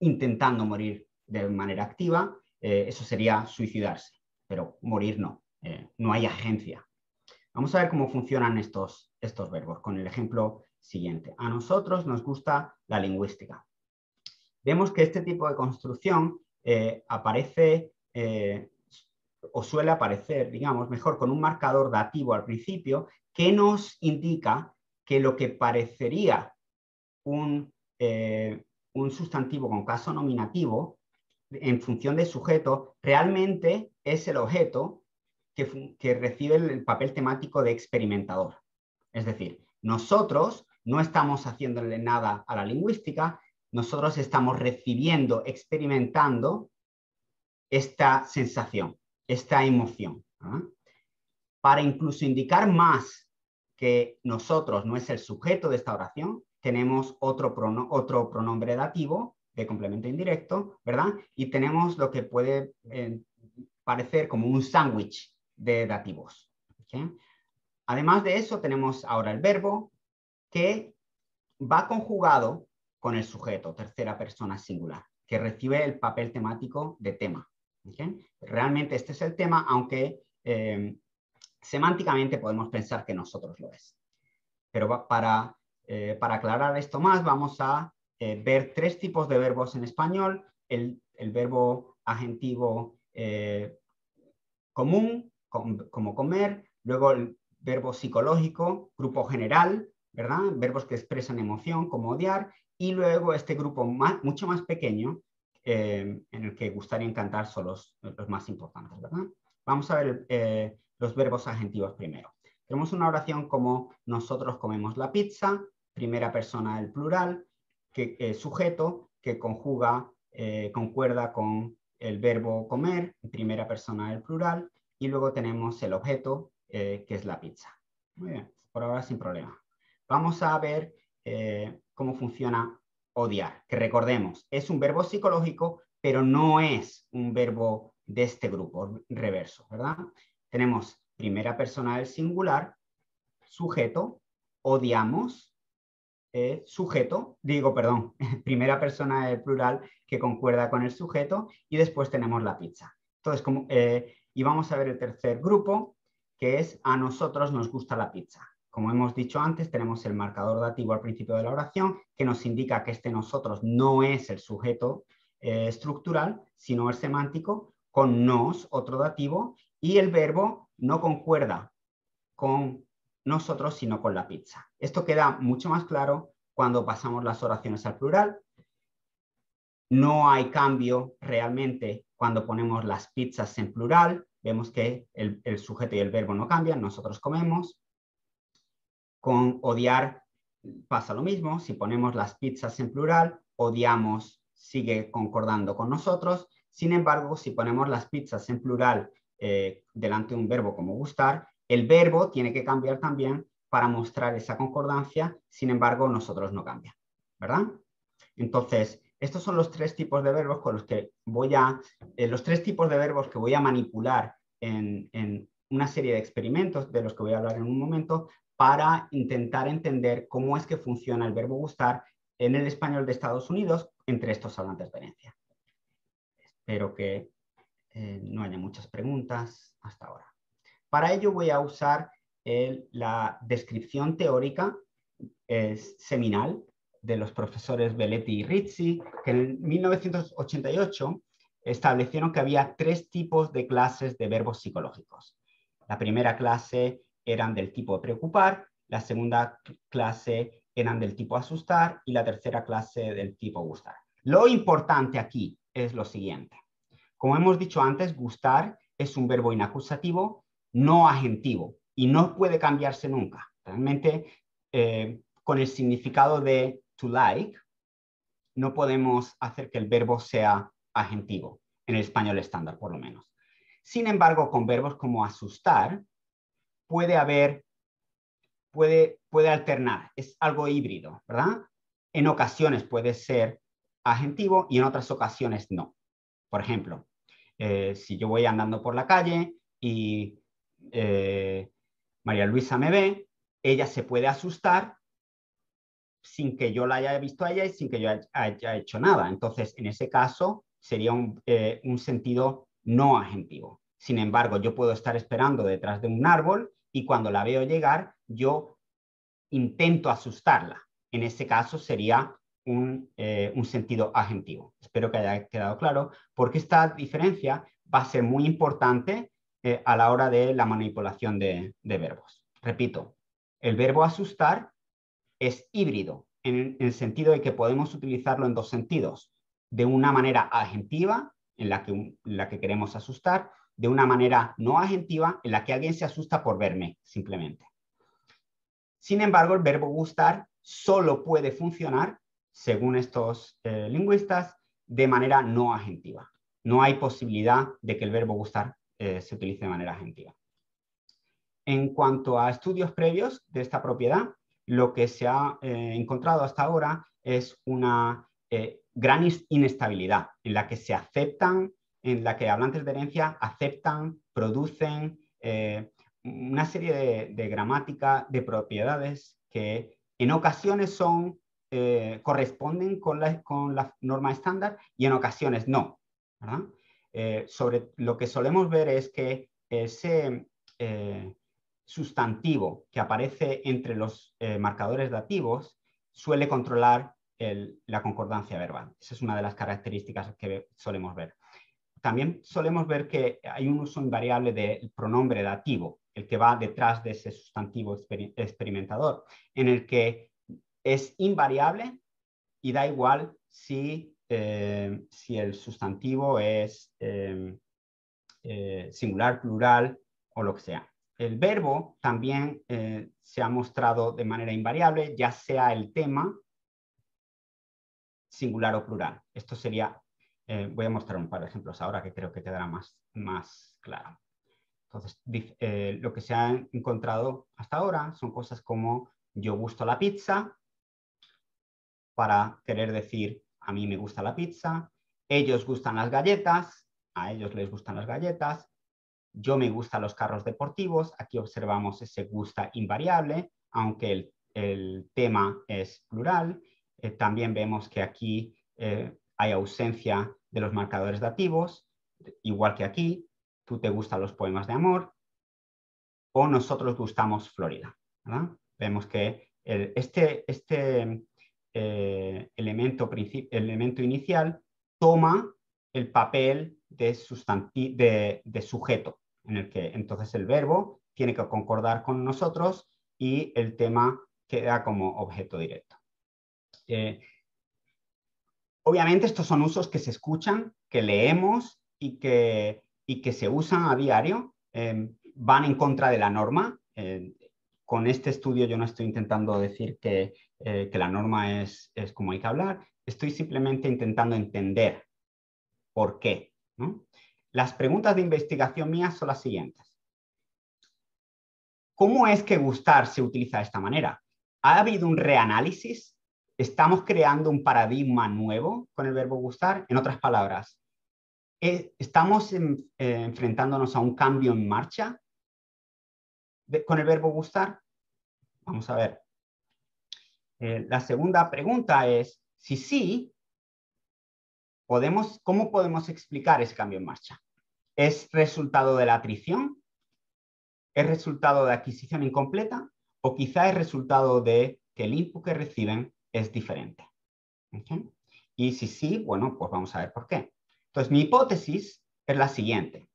intentando morir de manera activa, eh, eso sería suicidarse, pero morir no, eh, no hay agencia. Vamos a ver cómo funcionan estos, estos verbos con el ejemplo siguiente. A nosotros nos gusta la lingüística. Vemos que este tipo de construcción eh, aparece o suele aparecer, digamos, mejor con un marcador dativo al principio que nos indica que lo que parecería un, un sustantivo con caso nominativo en función de sujeto realmente es el objeto que, que recibe el papel temático de experimentador. Es decir, nosotros no estamos haciéndole nada a la lingüística, nosotros estamos recibiendo, experimentando esta sensación, esta emoción. ¿ah? Para incluso indicar más que nosotros no es el sujeto de esta oración, tenemos otro, otro pronombre dativo de complemento indirecto, ¿verdad? Y tenemos lo que puede eh, parecer como un sándwich de dativos. Además de eso, tenemos ahora el verbo, que va conjugado con el sujeto, tercera persona singular, que recibe el papel temático de tema. Realmente este es el tema, aunque eh, semánticamente podemos pensar que nosotros lo es. Pero para, eh, para aclarar esto más, vamos a eh, ver tres tipos de verbos en español. El, verbo agentivo común, como comer, luego el verbo psicológico, grupo general, ¿verdad? Verbos que expresan emoción, como odiar, y luego este grupo más, mucho más pequeño, eh, en el que gustaría encantar son los, los, más importantes, ¿verdad? Vamos a ver eh, los verbos agentivos primero. Tenemos una oración como nosotros comemos la pizza, primera persona del plural, que es sujeto, que conjuga, eh, concuerda con el verbo comer, primera persona del plural, y luego tenemos el objeto, eh, que es la pizza. Muy bien, por ahora sin problema. Vamos a ver eh, cómo funciona odiar, que recordemos, es un verbo psicológico, pero no es un verbo de este grupo reverso, ¿verdad? Tenemos primera persona del singular, sujeto, odiamos, eh, sujeto, digo, perdón, primera persona del plural que concuerda con el sujeto y después tenemos la pizza. Entonces, como, y vamos a ver el tercer grupo, que es a nosotros nos gusta la pizza. Como hemos dicho antes, tenemos el marcador dativo al principio de la oración, que nos indica que este nosotros no es el sujeto eh, estructural, sino el semántico, con nos, otro dativo, y el verbo no concuerda con nosotros, sino con la pizza. Esto queda mucho más claro cuando pasamos las oraciones al plural. No hay cambio realmente cuando ponemos las pizzas en plural, vemos que el, sujeto y el verbo no cambian, nosotros comemos. Con odiar pasa lo mismo, si ponemos las pizzas en plural, odiamos sigue concordando con nosotros. Sin embargo, si ponemos las pizzas en plural eh, delante de un verbo como gustar, el verbo tiene que cambiar también para mostrar esa concordancia, sin embargo, nosotros no cambian, ¿verdad? Entonces, estos son los tres tipos de verbos con los que voy a, eh, los tres tipos de verbos que voy a manipular en, una serie de experimentos de los que voy a hablar en un momento para intentar entender cómo es que funciona el verbo gustar en el español de Estados Unidos entre estos hablantes de herencia. Espero que eh, no haya muchas preguntas hasta ahora. Para ello voy a usar la descripción teórica seminal de los profesores Belletti y Rizzi, que en 1988 establecieron que había tres tipos de clases de verbos psicológicos. La primera clase eran del tipo preocupar, la segunda clase eran del tipo asustar y la tercera clase del tipo gustar. Lo importante aquí es lo siguiente. Como hemos dicho antes, gustar es un verbo inacusativo, no agentivo, y no puede cambiarse nunca. Realmente, eh, con el significado de to like, no podemos hacer que el verbo sea agentivo, en el español estándar por lo menos. Sin embargo, con verbos como asustar, puede haber, puede, puede alternar, es algo híbrido, ¿verdad? En ocasiones puede ser agentivo y en otras ocasiones no. Por ejemplo, eh, si yo voy andando por la calle y eh, María Luisa me ve, ella se puede asustar sin que yo la haya visto a ella y sin que yo haya hecho nada. Entonces, en ese caso, sería eh, un, sentido no agentivo. Sin embargo, yo puedo estar esperando detrás de un árbol y cuando la veo llegar, yo intento asustarla. En ese caso sería un, eh, sentido agentivo. Espero que haya quedado claro, porque esta diferencia va a ser muy importante a la hora de la manipulación de verbos. Repito, el verbo asustar es híbrido, en el sentido de que podemos utilizarlo en dos sentidos. De una manera agentiva, en la que, la que queremos asustar, de una manera no agentiva, en la que alguien se asusta por verme, simplemente. Sin embargo, el verbo gustar solo puede funcionar, según estos eh, lingüistas, de manera no agentiva. No hay posibilidad de que el verbo gustar eh, se utilice de manera agentiva. En cuanto a estudios previos de esta propiedad, lo que se ha eh, encontrado hasta ahora es una eh, gran inestabilidad en la que se aceptan, en la que hablantes de herencia aceptan, producen una serie de, gramática, de propiedades que en ocasiones son, corresponden con la, con la, norma estándar y en ocasiones no. Sobre lo que solemos ver es que ese sustantivo que aparece entre los eh, marcadores dativos suele controlar la concordancia verbal. Esa es una de las características que solemos ver. También solemos ver que hay un uso invariable del pronombre dativo, el que va detrás de ese sustantivo experimentador, en el que es invariable y da igual si, eh, si el sustantivo es eh, singular, plural, o lo que sea. El verbo también eh, se ha mostrado de manera invariable, ya sea el tema singular o plural. Esto sería, eh, voy a mostrar un par de ejemplos ahora que creo que quedará más, más claro. Entonces, lo que se ha encontrado hasta ahora son cosas como yo gusto la pizza, para querer decir a mí me gusta la pizza, ellos gustan las galletas, a ellos les gustan las galletas, yo me gustan los carros deportivos, aquí observamos ese gusta invariable, aunque el, tema es plural. Eh, también vemos que aquí eh, hay ausencia de los marcadores dativos, igual que aquí, tú te gustan los poemas de amor, o nosotros gustamos Florida. Vemos que este, este eh, elemento, elemento inicial toma el papel de, de, sujeto, en el que entonces el verbo tiene que concordar con nosotros y el tema queda como objeto directo. Eh, obviamente estos son usos que se escuchan, que leemos y que, y que se usan a diario, eh, van en contra de la norma. Eh, con este estudio yo no estoy intentando decir que, que la norma es, es como hay que hablar, estoy simplemente intentando entender por qué. Las preguntas de investigación mías son las siguientes. ¿Cómo es que gustar se utiliza de esta manera? ¿Ha habido un reanálisis? ¿Estamos creando un paradigma nuevo con el verbo gustar? En otras palabras, ¿e-, ¿estamos eh, enfrentándonos a un cambio en marcha con el verbo gustar? Vamos a ver. Eh, la segunda pregunta es, si sí, ¿cómo podemos explicar ese cambio en marcha? ¿Es resultado de la atrición? ¿Es resultado de adquisición incompleta? ¿O quizá es resultado de que el input que reciben es diferente? Y si sí, bueno, pues vamos a ver por qué. Entonces, mi hipótesis es la siguiente.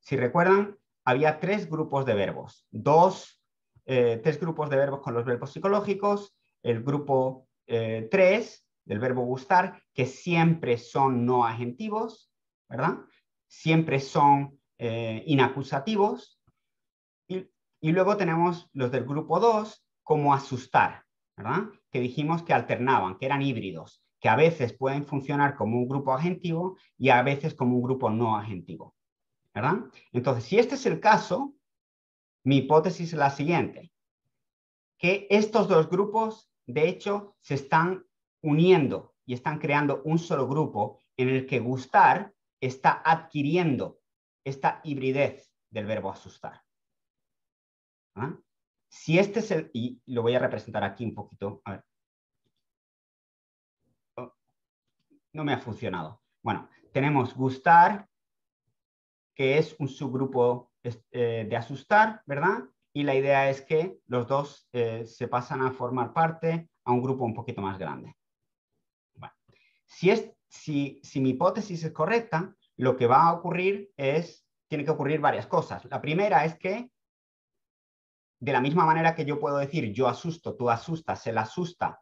Si recuerdan, había tres grupos de verbos. Dos, eh, tres grupos de verbos con los verbos psicológicos. El grupo 3 eh, del verbo gustar, que siempre son no agentivos, ¿verdad? Siempre son eh, inacusativos. Y, y, luego tenemos los del grupo 2 como asustar, ¿verdad? Que dijimos que alternaban, que eran híbridos, que a veces pueden funcionar como un grupo agentivo y a veces como un grupo no agentivo, ¿verdad? Entonces, si este es el caso, mi hipótesis es la siguiente, que estos dos grupos, de hecho, se están uniendo y están creando un solo grupo en el que gustar está adquiriendo esta hibridez del verbo asustar. ¿Ah? Si este es el, y lo voy a representar aquí un poquito. Oh, no me ha funcionado. Bueno, tenemos gustar, que es un subgrupo eh, de asustar, ¿verdad? Y la idea es que los dos eh, se pasan a formar parte a un grupo un poquito más grande. Si, es, si, si mi hipótesis es correcta, lo que va a ocurrir es, tiene que ocurrir varias cosas. La primera es que, de la misma manera que yo puedo decir yo asusto, tú asustas, él asusta,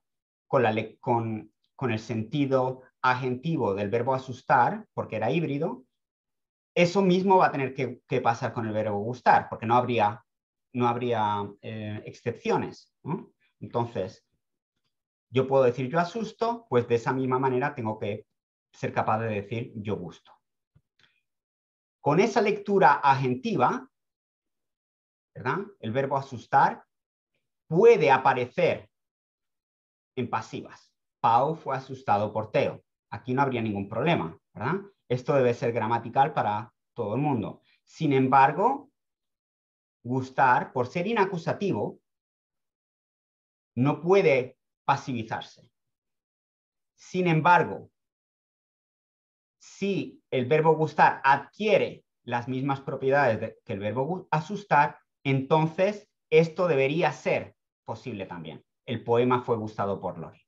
con, la, con, con el sentido agentivo del verbo asustar, porque era híbrido, eso mismo va a tener que, que pasar con el verbo gustar, porque no habría, no habría eh, excepciones. Entonces, yo puedo decir yo asusto, pues de esa misma manera tengo que ser capaz de decir yo gusto. Con esa lectura agentiva, ¿verdad? El verbo asustar puede aparecer en pasivas. Pau fue asustado por Teo. Aquí no habría ningún problema, ¿verdad? Esto debe ser gramatical para todo el mundo. Sin embargo, gustar, por ser inacusativo, no puede pasivizarse. Sin embargo, si el verbo gustar adquiere las mismas propiedades que el verbo asustar, entonces esto debería ser posible también. El poema fue gustado por Lori.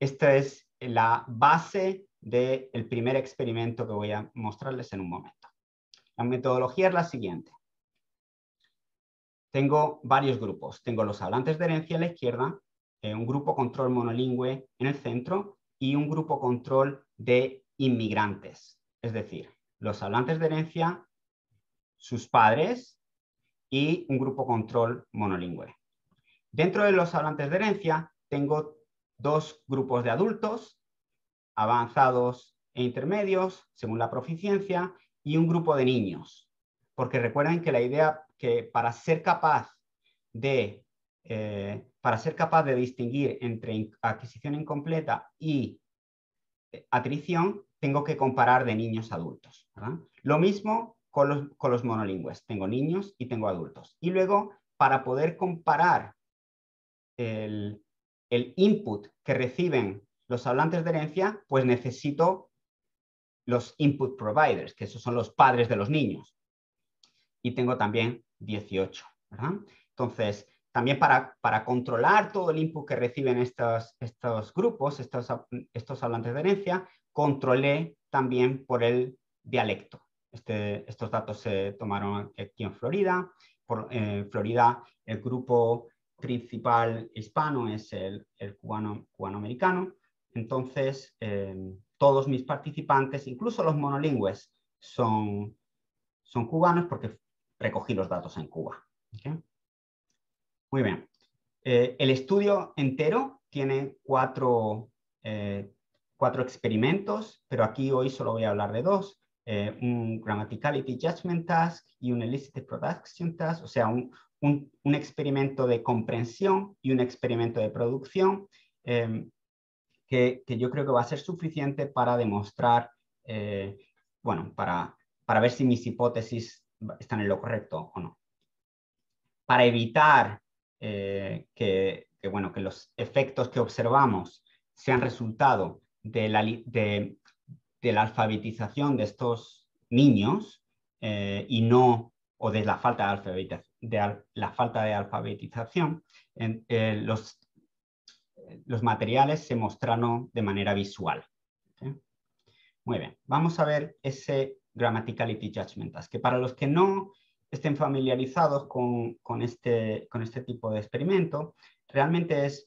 Esta es la base del primer experimento que voy a mostrarles en un momento. La metodología es la siguiente tengo varios grupos. Tengo los hablantes de herencia a la izquierda, eh, un grupo control monolingüe en el centro y un grupo control de inmigrantes. Es decir, los hablantes de herencia sus padres y un grupo control monolingüe. Dentro de los hablantes de herencia tengo dos grupos de adultos, avanzados e intermedios, según la proficiencia, y un grupo de niños. Porque recuerden que la idea que para ser capaz de, eh, para ser capaz de distinguir entre adquisición incompleta y eh, atrición, tengo que comparar de niños a adultos. Lo mismo con los, con los monolingües. Tengo niños y tengo adultos. Y luego, para poder comparar el, el input que reciben los hablantes de herencia, pues necesito los input providers, que esos son los padres de los niños. Y tengo también 18, Entonces, también para, para, controlar todo el input que reciben estos, estos grupos, estos, estos hablantes de herencia, controlé también por el dialecto. Este, estos datos se tomaron aquí en Florida. Por, Florida, el grupo principal hispano es el, el cubano, cubano-americano. Entonces, eh, todos mis participantes, incluso los monolingües, son, son cubanos porque recogí los datos en Cuba. Muy bien. Eh, el estudio entero tiene cuatro, eh, cuatro, experimentos, pero aquí hoy solo voy a hablar de dos. un Grammaticality Judgment Task y un Elicited Production Task, o sea, un, un, experimento de comprensión y un experimento de producción em, que, yo creo que va a ser suficiente para demostrar, eh, bueno, para, para ver si mis hipótesis están en lo correcto o no. Para evitar eh, que, bueno, que los efectos que observamos sean resultado de la, de, la alfabetización de estos niños eh, y no o de la falta de alfabetización de la falta de alfabetización, eh, los, los, materiales se mostraron de manera visual. Muy bien, vamos a ver ese Grammaticality Judgment que para los que no estén familiarizados con, este, este tipo de experimento, realmente es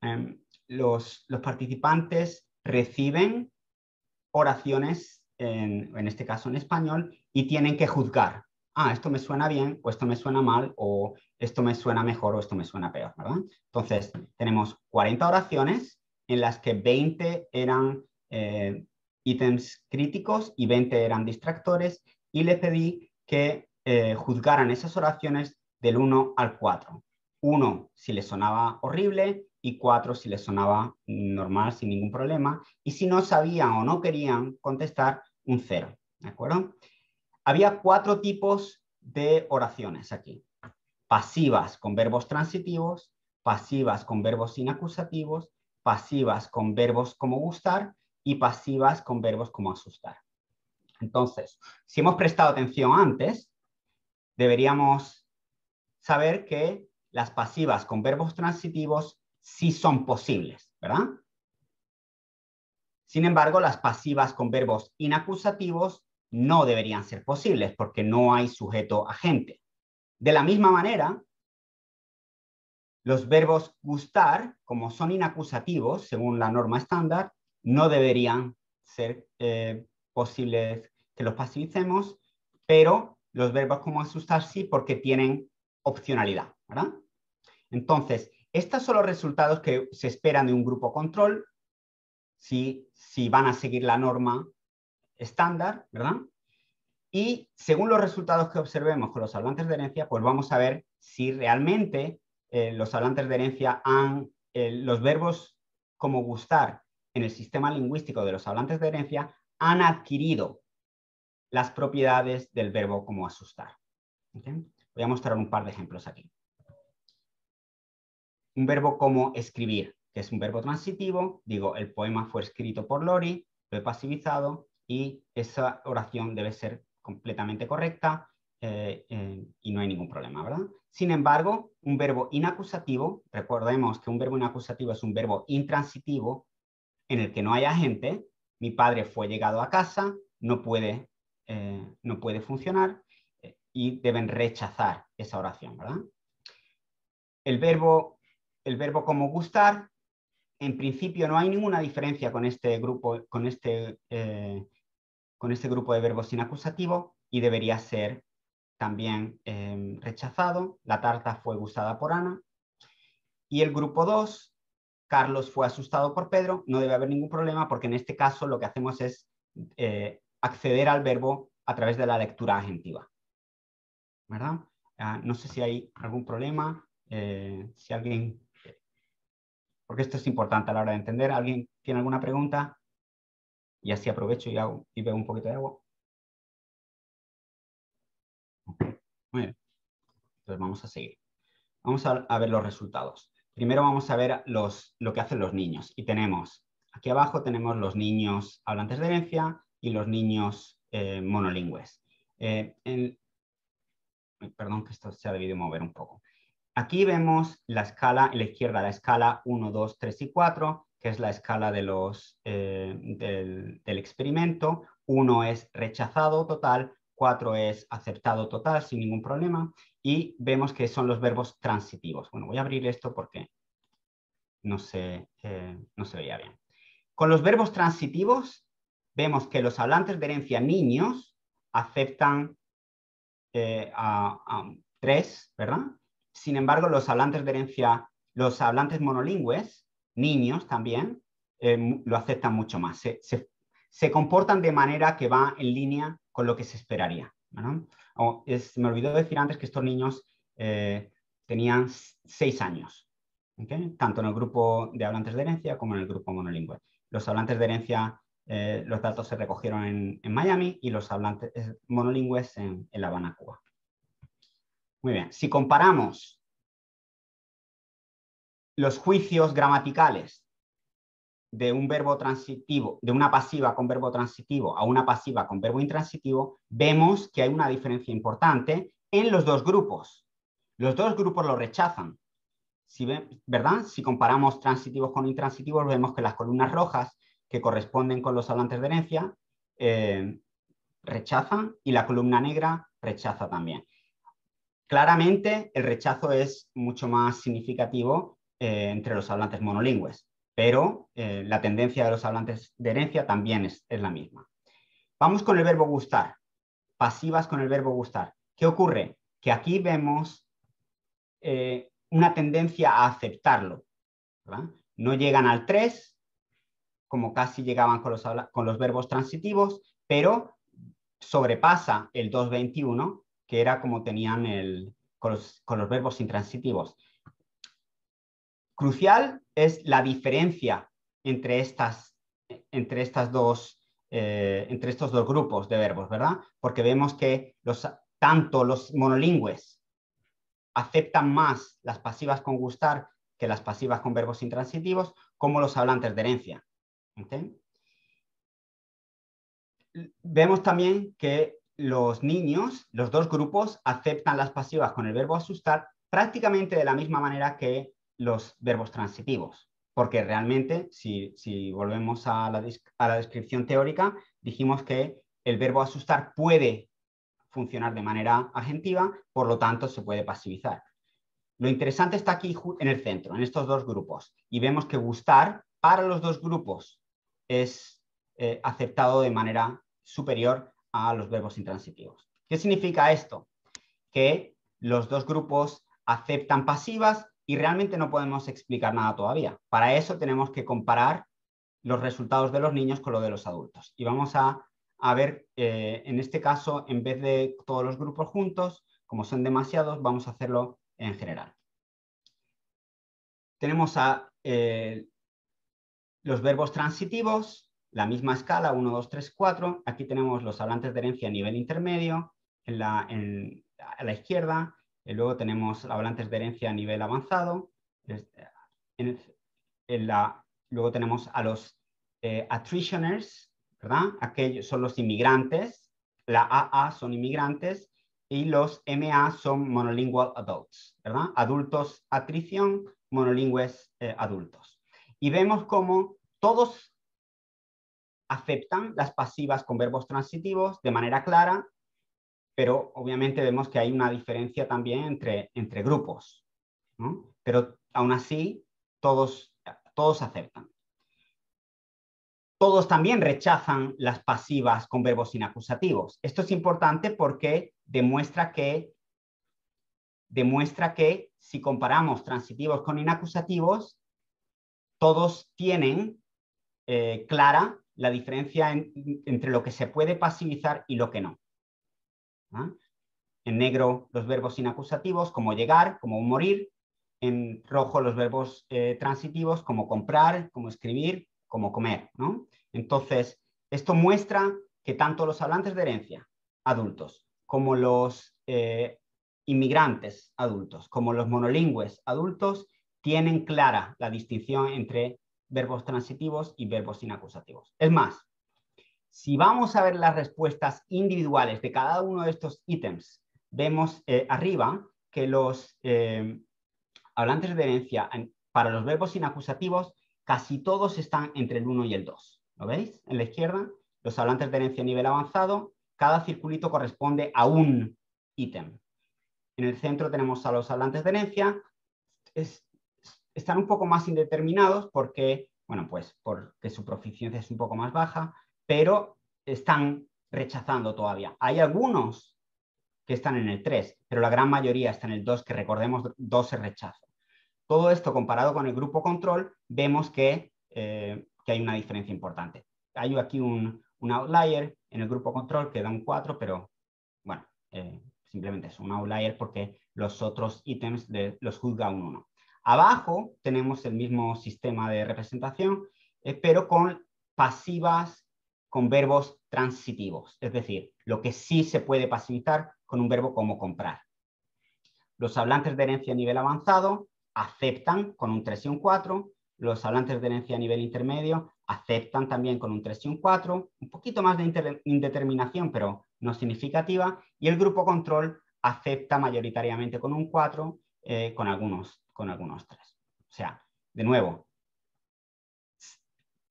em, los, participantes reciben oraciones, en, en, este caso en español, y tienen que juzgar ah, esto me suena bien o esto me suena mal o esto me suena mejor o esto me suena peor, ¿verdad? Entonces, tenemos 40 oraciones en las que 20 eran eh, ítems críticos y 20 eran distractores y le pedí que eh, juzgaran esas oraciones del 1 al 4. 1 si les sonaba horrible y 4 si les sonaba normal sin ningún problema. Y si no sabían o no querían contestar, un 0. ¿De acuerdo? había cuatro tipos de oraciones aquí. Pasivas con verbos transitivos, pasivas con verbos inacusativos, pasivas con verbos como gustar y pasivas con verbos como asustar. Entonces, si hemos prestado atención antes, deberíamos saber que las pasivas con verbos transitivos sí son posibles, ¿verdad? Sin embargo, las pasivas con verbos inacusativos no deberían ser posibles porque no hay sujeto agente. De la misma manera, los verbos gustar, como son inacusativos según la norma estándar, no deberían ser eh, posibles que los pasivicemos, pero los verbos como asustar sí porque tienen opcionalidad. Entonces, estos son los resultados que se esperan de un grupo control si, si van a seguir la norma estándar, ¿verdad? Y según los resultados que observemos con los hablantes de herencia, pues vamos a ver si realmente eh, los hablantes de herencia han, eh, los verbos como gustar en el sistema lingüístico de los hablantes de herencia han adquirido las propiedades del verbo como asustar. Voy a mostrar un par de ejemplos aquí. Un verbo como escribir, que es un verbo transitivo, digo, el poema fue escrito por Lori, lo he pasivizado, y esa oración debe ser completamente correcta eh, eh, y no hay ningún problema, ¿verdad? Sin embargo, un verbo inacusativo, recordemos que un verbo inacusativo es un verbo intransitivo en el que no hay agente, mi padre fue llegado a casa, no puede, eh, no puede funcionar y deben rechazar esa oración, ¿verdad? El verbo, el verbo como gustar, en principio no hay ninguna diferencia con este grupo, con este con este grupo de verbos sin acusativo y debería ser también rechazado, la tarta fue gustada por Ana. Y el grupo 2, Carlos fue asustado por Pedro, no debe haber ningún problema porque en este caso lo que hacemos es eh, acceder al verbo a través de la lectura agentiva. ¿Verdad? Ah, no sé si hay algún problema, eh, si alguien, porque esto es importante a la hora de entender, ¿alguien tiene alguna pregunta? Y así aprovecho y, hago, bebo un poquito de agua. Muy bien. Entonces vamos a seguir. Vamos a, ver los resultados. Primero vamos a ver lo que hacen los niños. Y tenemos, aquí abajo tenemos los niños hablantes de herencia y los niños eh, monolingües. Eh, perdón que esto se ha debido mover un poco. Aquí vemos la escala, en la izquierda la escala 1, 2, 3 y 4, que es la escala eh, del, del, experimento. 1 es rechazado total, 4 es aceptado total sin ningún problema y vemos que son los verbos transitivos. Bueno, voy a abrir esto porque no se, eh, no se veía bien. Con los verbos transitivos vemos que los hablantes de herencia niños aceptan eh, a, 3, ¿verdad? Sin embargo, los hablantes de herencia, los hablantes monolingües, niños también, eh, lo aceptan mucho más. Se, se comportan de manera que va en línea con lo que se esperaría. Me olvidó decir antes que estos niños eh, tenían seis años, tanto en el grupo de hablantes de herencia como en el grupo monolingüe. Los hablantes de herencia, eh, los datos se recogieron en, Miami y los hablantes eh, monolingües en, en La Habana, Cuba. Muy bien, si comparamos los juicios gramaticales de un verbo transitivo, de una pasiva con verbo transitivo a una pasiva con verbo intransitivo, vemos que hay una diferencia importante en los dos grupos. Los dos grupos lo rechazan. Si ¿Verdad? Si comparamos transitivos con intransitivos, vemos que las columnas rojas que corresponden con los hablantes de herencia eh, rechazan y la columna negra rechaza también. Claramente, el rechazo es mucho más significativo eh, entre los hablantes monolingües pero eh, la tendencia de los hablantes de herencia también es, la misma. Vamos con el verbo gustar, pasivas con el verbo gustar. ¿Qué ocurre? Que aquí vemos eh, una tendencia a aceptarlo. No llegan al 3, como casi llegaban con los, verbos transitivos, pero sobrepasa el 221, que era como tenían el, con los verbos intransitivos. Crucial es la diferencia entre, estas, entre, dos, eh, estos dos grupos de verbos, ¿verdad? Porque vemos que tanto los monolingües aceptan más las pasivas con gustar que las pasivas con verbos intransitivos, como los hablantes de herencia. Vemos también que los niños, los dos grupos, aceptan las pasivas con el verbo asustar prácticamente de la misma manera que los verbos transitivos, porque realmente, si, volvemos a la, a la descripción teórica, dijimos que el verbo asustar puede funcionar de manera agentiva, por lo tanto se puede pasivizar. Lo interesante está aquí en el centro, en estos dos grupos, y vemos que gustar para los dos grupos es eh, aceptado de manera superior a los verbos intransitivos. ¿Qué significa esto? Que los dos grupos aceptan pasivas y realmente no podemos explicar nada todavía. Para eso tenemos que comparar los resultados de los niños con los de los adultos. Y vamos a, ver, eh, en este caso, en vez de todos los grupos juntos, como son demasiados, vamos a hacerlo en general. Tenemos a eh, los verbos transitivos, la misma escala, 1, 2, 3, 4. Aquí tenemos los hablantes de herencia a nivel intermedio, en a la izquierda, luego tenemos hablantes de herencia a nivel avanzado. Luego tenemos a los eh, attritioners, ¿verdad? Aquellos son los inmigrantes. La AA son inmigrantes y los MA son monolingual adults, ¿verdad? Adultos atrición, monolingües eh, adultos. Y vemos cómo todos aceptan las pasivas con verbos transitivos de manera clara pero obviamente vemos que hay una diferencia también entre, entre grupos, pero aún así todos, todos aceptan. todos también rechazan las pasivas con verbos inacusativos. Esto es importante porque demuestra que, demuestra que si comparamos transitivos con inacusativos, todos tienen eh, clara la diferencia entre lo que se puede pasivizar y lo que no. En negro los verbos inacusativos como llegar, como morir. En rojo los verbos eh, transitivos como comprar, como escribir, como comer. Entonces, esto muestra que tanto los hablantes de herencia adultos como los eh, inmigrantes adultos, como los monolingües adultos, tienen clara la distinción entre verbos transitivos y verbos inacusativos. Es más, si vamos a ver las respuestas individuales de cada uno de estos ítems, vemos eh, arriba que los eh, hablantes de herencia para los verbos inacusativos casi todos están entre el 1 y el 2. ¿Lo veis? En la izquierda, los hablantes de herencia a nivel avanzado, cada circulito corresponde a un ítem. En el centro tenemos a los hablantes de herencia, están un poco más indeterminados porque, bueno, pues porque su proficiencia es un poco más baja, pero están rechazando todavía. Hay algunos que están en el 3, pero la gran mayoría está en el 2, que recordemos 2 es rechazo. Todo esto comparado con el grupo control, vemos que, eh, hay una diferencia importante. Hay aquí un, outlier en el grupo control que da un 4, pero bueno, eh, simplemente es un outlier porque los otros ítems los juzga un 1. Abajo tenemos el mismo sistema de representación, eh, pero con pasivas con verbos transitivos, es decir, lo que sí se puede pasivizar con un verbo como comprar. Los hablantes de herencia a nivel avanzado aceptan con un 3 y un 4, los hablantes de herencia a nivel intermedio aceptan también con un 3 y un 4, un poquito más de indeterminación, pero no significativa, y el grupo control acepta mayoritariamente con un 4, eh, con, algunos, con algunos 3. O sea, de nuevo,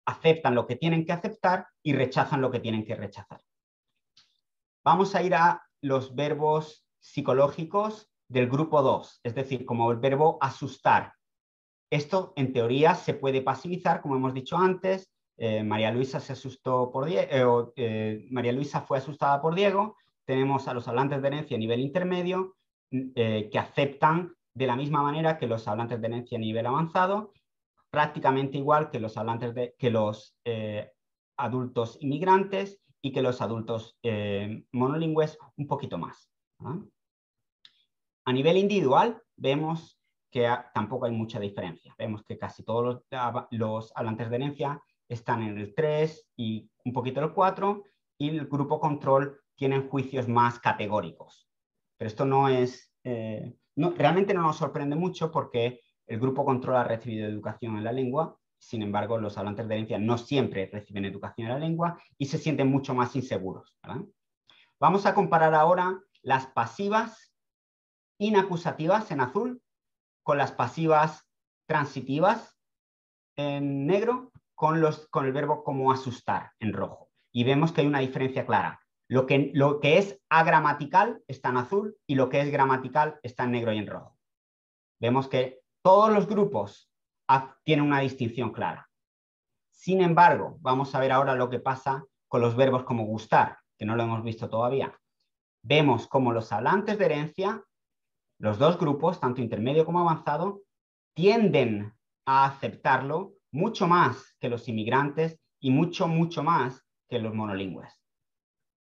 aceptan lo que tienen que aceptar y rechazan lo que tienen que rechazar. Vamos a ir a los verbos psicológicos del grupo 2, es decir, como el verbo asustar. Esto, en teoría, se puede pasivizar, como hemos dicho antes. Eh, María Luisa se asustó por eh, eh, María Luisa fue asustada por Diego. Tenemos a los hablantes de herencia a nivel intermedio mm, que aceptan de la misma manera que los hablantes de herencia a nivel avanzado, prácticamente igual que los hablantes de que los adultos inmigrantes y que los adultos monolingües un poquito más. A nivel individual, vemos que tampoco hay mucha diferencia. Vemos que casi todos los, hablantes de herencia están en el 3 y un poquito el 4, y el grupo control tienen juicios más categóricos. Pero esto no es, eh, realmente no nos sorprende mucho porque el grupo control ha recibido educación en la lengua, sin embargo, los hablantes de herencia no siempre reciben educación en la lengua y se sienten mucho más inseguros. Vamos a comparar ahora las pasivas inacusativas en azul con las pasivas transitivas en negro con, los, con el verbo como asustar en rojo. Y vemos que hay una diferencia clara. Lo que, lo que es agramatical está en azul y lo que es gramatical está en negro y en rojo. Vemos que todos los grupos tienen una distinción clara. Sin embargo, vamos a ver ahora lo que pasa con los verbos como gustar, que no lo hemos visto todavía. Vemos como los hablantes de herencia los dos grupos, tanto intermedio como avanzado, tienden a aceptarlo mucho más que los inmigrantes y mucho, mucho más que los monolingües.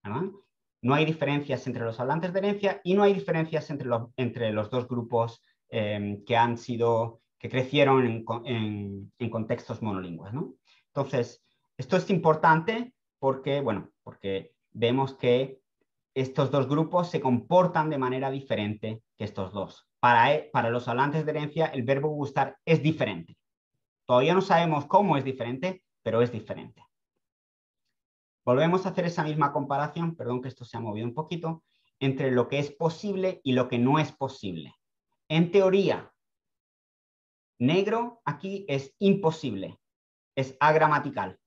No hay diferencias entre los hablantes de herencia y no hay diferencias entre los, entre los dos grupos em, que han sido, que crecieron en, contextos monolingües. Entonces, esto es importante porque, bueno, porque vemos que estos dos grupos se comportan de manera diferente que estos dos. Para, e, para los hablantes de herencia, el verbo gustar es diferente. Todavía no sabemos cómo es diferente, pero es diferente. Volvemos a hacer esa misma comparación, perdón que esto se ha movido un poquito, entre lo que es posible y lo que no es posible. En teoría, negro aquí es imposible, es agramatical.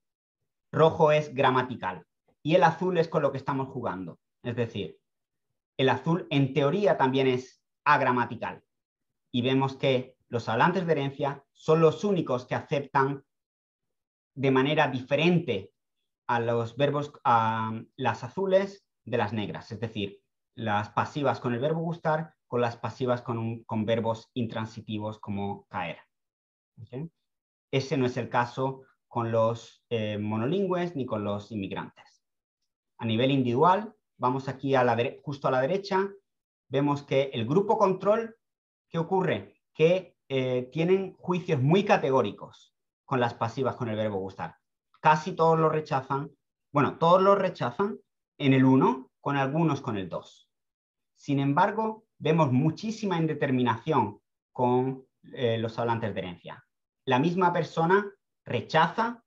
Rojo es gramatical. Y el azul es con lo que estamos jugando. Es decir, el azul en teoría también es agramatical. Y vemos que los hablantes de herencia son los únicos que aceptan de manera diferente a los verbos, las azules de las negras, es decir, las pasivas con el verbo gustar con las pasivas con, con verbos intransitivos como caer. Ese no es el caso con los eh, monolingües ni con los inmigrantes. A nivel individual, vamos aquí a la justo a la derecha, vemos que el grupo control, ¿qué ocurre? Que eh, tienen juicios muy categóricos con las pasivas con el verbo gustar. Casi todos lo rechazan, bueno, todos lo rechazan en el 1, con algunos con el 2. Sin embargo, vemos muchísima indeterminación con eh, los hablantes de herencia. La misma persona rechaza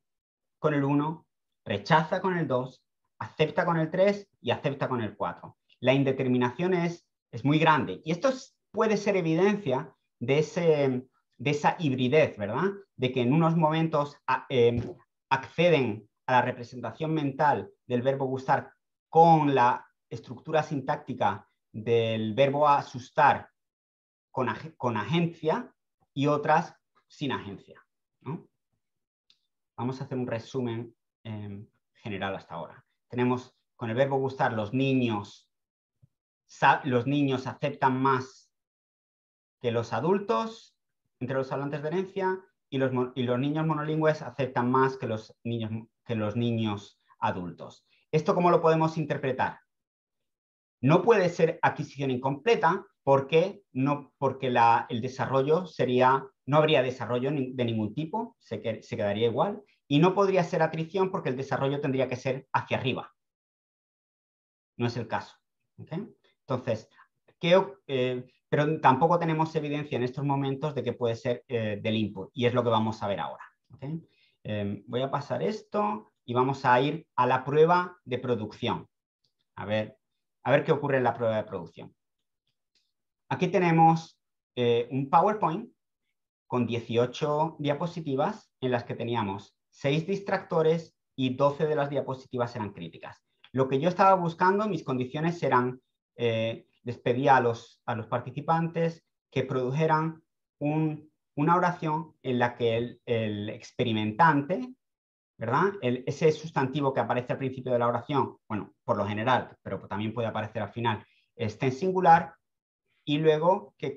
con el 1, rechaza con el 2, acepta con el 3 y acepta con el 4. La indeterminación es, es muy grande y esto puede ser evidencia de, ese, de esa hibridez, ¿verdad? De que en unos momentos em, acceden a la representación mental del verbo gustar con la estructura sintáctica del verbo asustar con, con agencia y otras sin agencia. Vamos a hacer un resumen em, general hasta ahora. Tenemos con el verbo gustar los niños, los niños aceptan más que los adultos entre los hablantes de herencia y los, y los niños monolingües aceptan más que los niños, que los niños adultos. ¿Esto cómo lo podemos interpretar? No puede ser adquisición incompleta porque, no, porque el desarrollo sería, no habría desarrollo de ningún tipo, se, se quedaría igual, y no podría ser atrición porque el desarrollo tendría que ser hacia arriba. No es el caso. Entonces, eh, pero tampoco tenemos evidencia en estos momentos de que puede ser eh, del input, y es lo que vamos a ver ahora. Em, voy a pasar esto y vamos a ir a la prueba de producción. A ver, a ver qué ocurre en la prueba de producción. Aquí tenemos eh, un PowerPoint con 18 diapositivas en las que teníamos 6 distractores y 12 de las diapositivas eran críticas. Lo que yo estaba buscando, mis condiciones eran, eh, les pedía a los, a los participantes que produjeran una oración en la que el, el experimentante ¿verdad? ese sustantivo que aparece al principio de la oración, bueno, por lo general, pero también puede aparecer al final, esté en singular y luego que,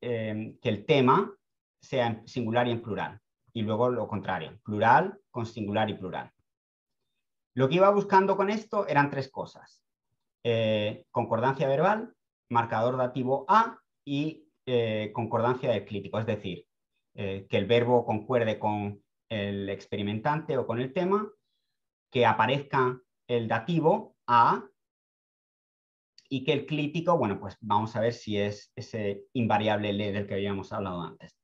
em, que, el tema sea en singular y en plural. Y luego lo contrario, plural con singular y plural. Lo que iba buscando con esto eran tres cosas. Eh, concordancia verbal, marcador dativo A y eh, concordancia del crítico, es decir, eh, que el verbo concuerde con el experimentante o con el tema, que aparezca el dativo a y que el crítico, bueno, pues vamos a ver si es ese invariable le del que habíamos hablado antes.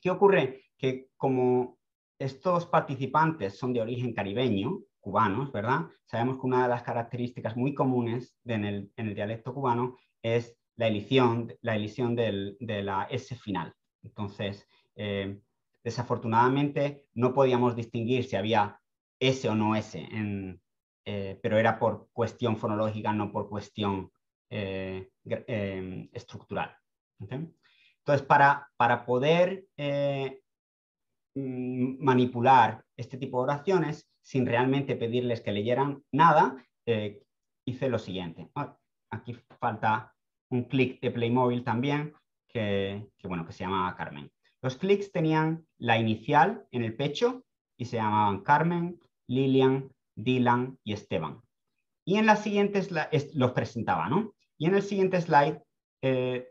¿Qué ocurre? Que como estos participantes son de origen caribeño, cubanos, ¿verdad? Sabemos que una de las características muy comunes en, el, dialecto cubano es la elisión, la elisión de la S final. Entonces, eh, Desafortunadamente no podíamos distinguir si había S o no S, eh, pero era por cuestión fonológica, no por cuestión eh, em, estructural. Entonces, para, para poder eh, mm, manipular este tipo de oraciones sin realmente pedirles que leyeran nada, hice lo siguiente. Aquí falta un clic de Playmobil también, que, que, bueno, que se llama Carmen. Los clics tenían la inicial en el pecho y se llamaban Carmen, Lilian, Dylan y Esteban. Y en las siguientes los presentaba, ¿no? Y en el siguiente slide eh,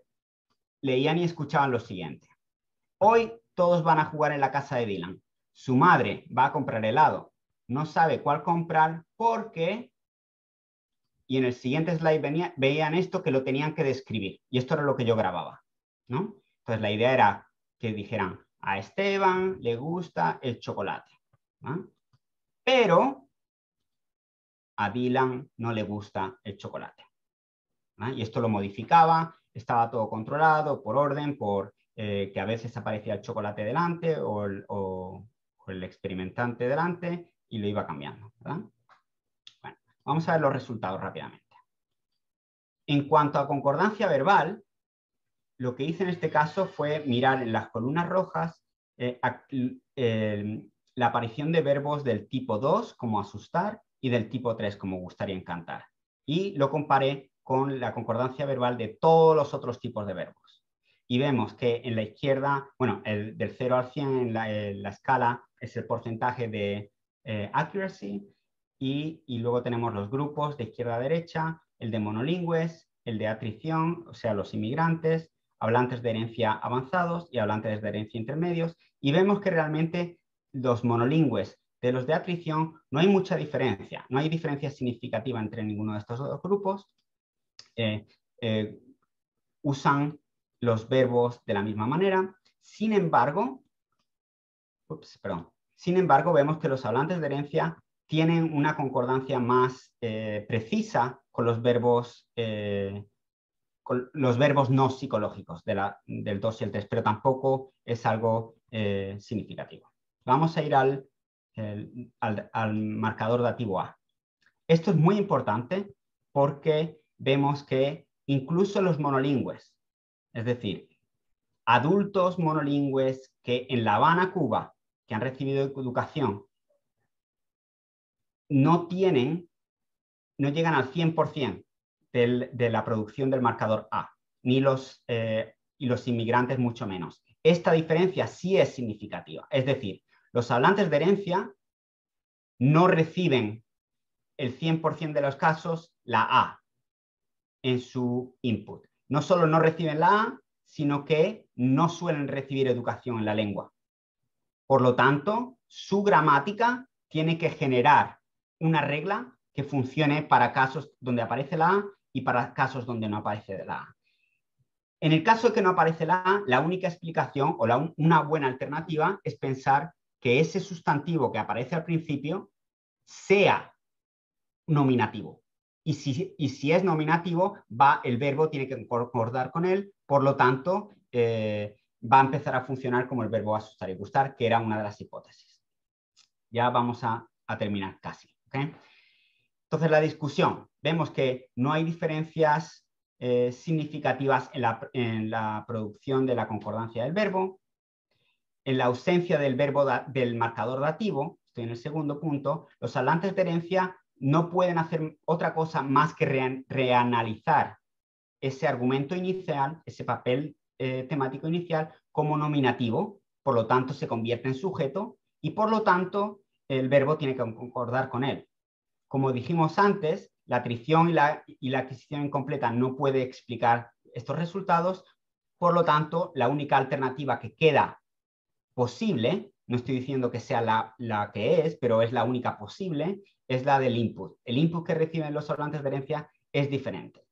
leían y escuchaban lo siguiente. Hoy todos van a jugar en la casa de Dylan. Su madre va a comprar helado. No sabe cuál comprar porque... Y en el siguiente slide veían esto que lo tenían que describir. Y esto era lo que yo grababa, ¿no? Entonces la idea era que dijeran, a Esteban le gusta el chocolate, pero a Dylan no le gusta el chocolate. Y esto lo modificaba, estaba todo controlado por orden, por eh, que a veces aparecía el chocolate delante o el, experimentante delante y lo iba cambiando. Bueno, vamos a ver los resultados rápidamente. En cuanto a concordancia verbal, lo que hice en este caso fue mirar en las columnas rojas eh, la aparición de verbos del tipo 2 como asustar y del tipo 3 como gustar y encantar. Y lo comparé con la concordancia verbal de todos los otros tipos de verbos. Y vemos que en la izquierda, bueno, el, del 0 al 100 en la, escala es el porcentaje de eh, accuracy y, y, luego tenemos los grupos de izquierda a derecha, el de monolingües, el de atrición, o sea, los inmigrantes, hablantes de herencia avanzados y hablantes de herencia intermedios, y vemos que realmente los monolingües de los de atrición no hay mucha diferencia, no hay diferencia significativa entre ninguno de estos dos grupos. Eh, eh, usan los verbos de la misma manera. Sin embargo, sin embargo, vemos que los hablantes de herencia tienen una concordancia más eh, precisa con los verbos los verbos no psicológicos del 2 y el 3, pero tampoco es algo eh, significativo. Vamos a ir al, al, marcador dativo A. Esto es muy importante porque vemos que incluso los monolingües, es decir, adultos monolingües que en La Habana, Cuba, que han recibido educación, no tienen, no llegan al 100% de la producción del marcador A, ni los, eh, y los inmigrantes mucho menos. Esta diferencia sí es significativa. Es decir, los hablantes de herencia no reciben el 100% de los casos la A en su input. No solo no reciben la A, sino que no suelen recibir educación en la lengua. Por lo tanto, su gramática tiene que generar una regla que funcione para casos donde aparece la A y para casos donde no aparece la A. En el caso de que no aparece la A, la única explicación o la, una buena alternativa es pensar que ese sustantivo que aparece al principio sea nominativo. Y si, y si es nominativo, va, el verbo tiene que concordar con él, por lo tanto, eh, va a empezar a funcionar como el verbo asustar y gustar, que era una de las hipótesis. Ya vamos a, terminar casi. Entonces, la discusión. Vemos que no hay diferencias eh, significativas en la, producción de la concordancia del verbo. En la ausencia del verbo del marcador dativo, estoy en el segundo punto, los hablantes de herencia no pueden hacer otra cosa más que reanalizar ese argumento inicial, ese papel eh, temático inicial, como nominativo, por lo tanto se convierte en sujeto y por lo tanto el verbo tiene que concordar con él. Como dijimos antes, la atrición y la, adquisición incompleta no puede explicar estos resultados, por lo tanto, la única alternativa que queda posible, no estoy diciendo que sea la, la, que es, pero es la única posible, es la del input. El input que reciben los hablantes de herencia es diferente.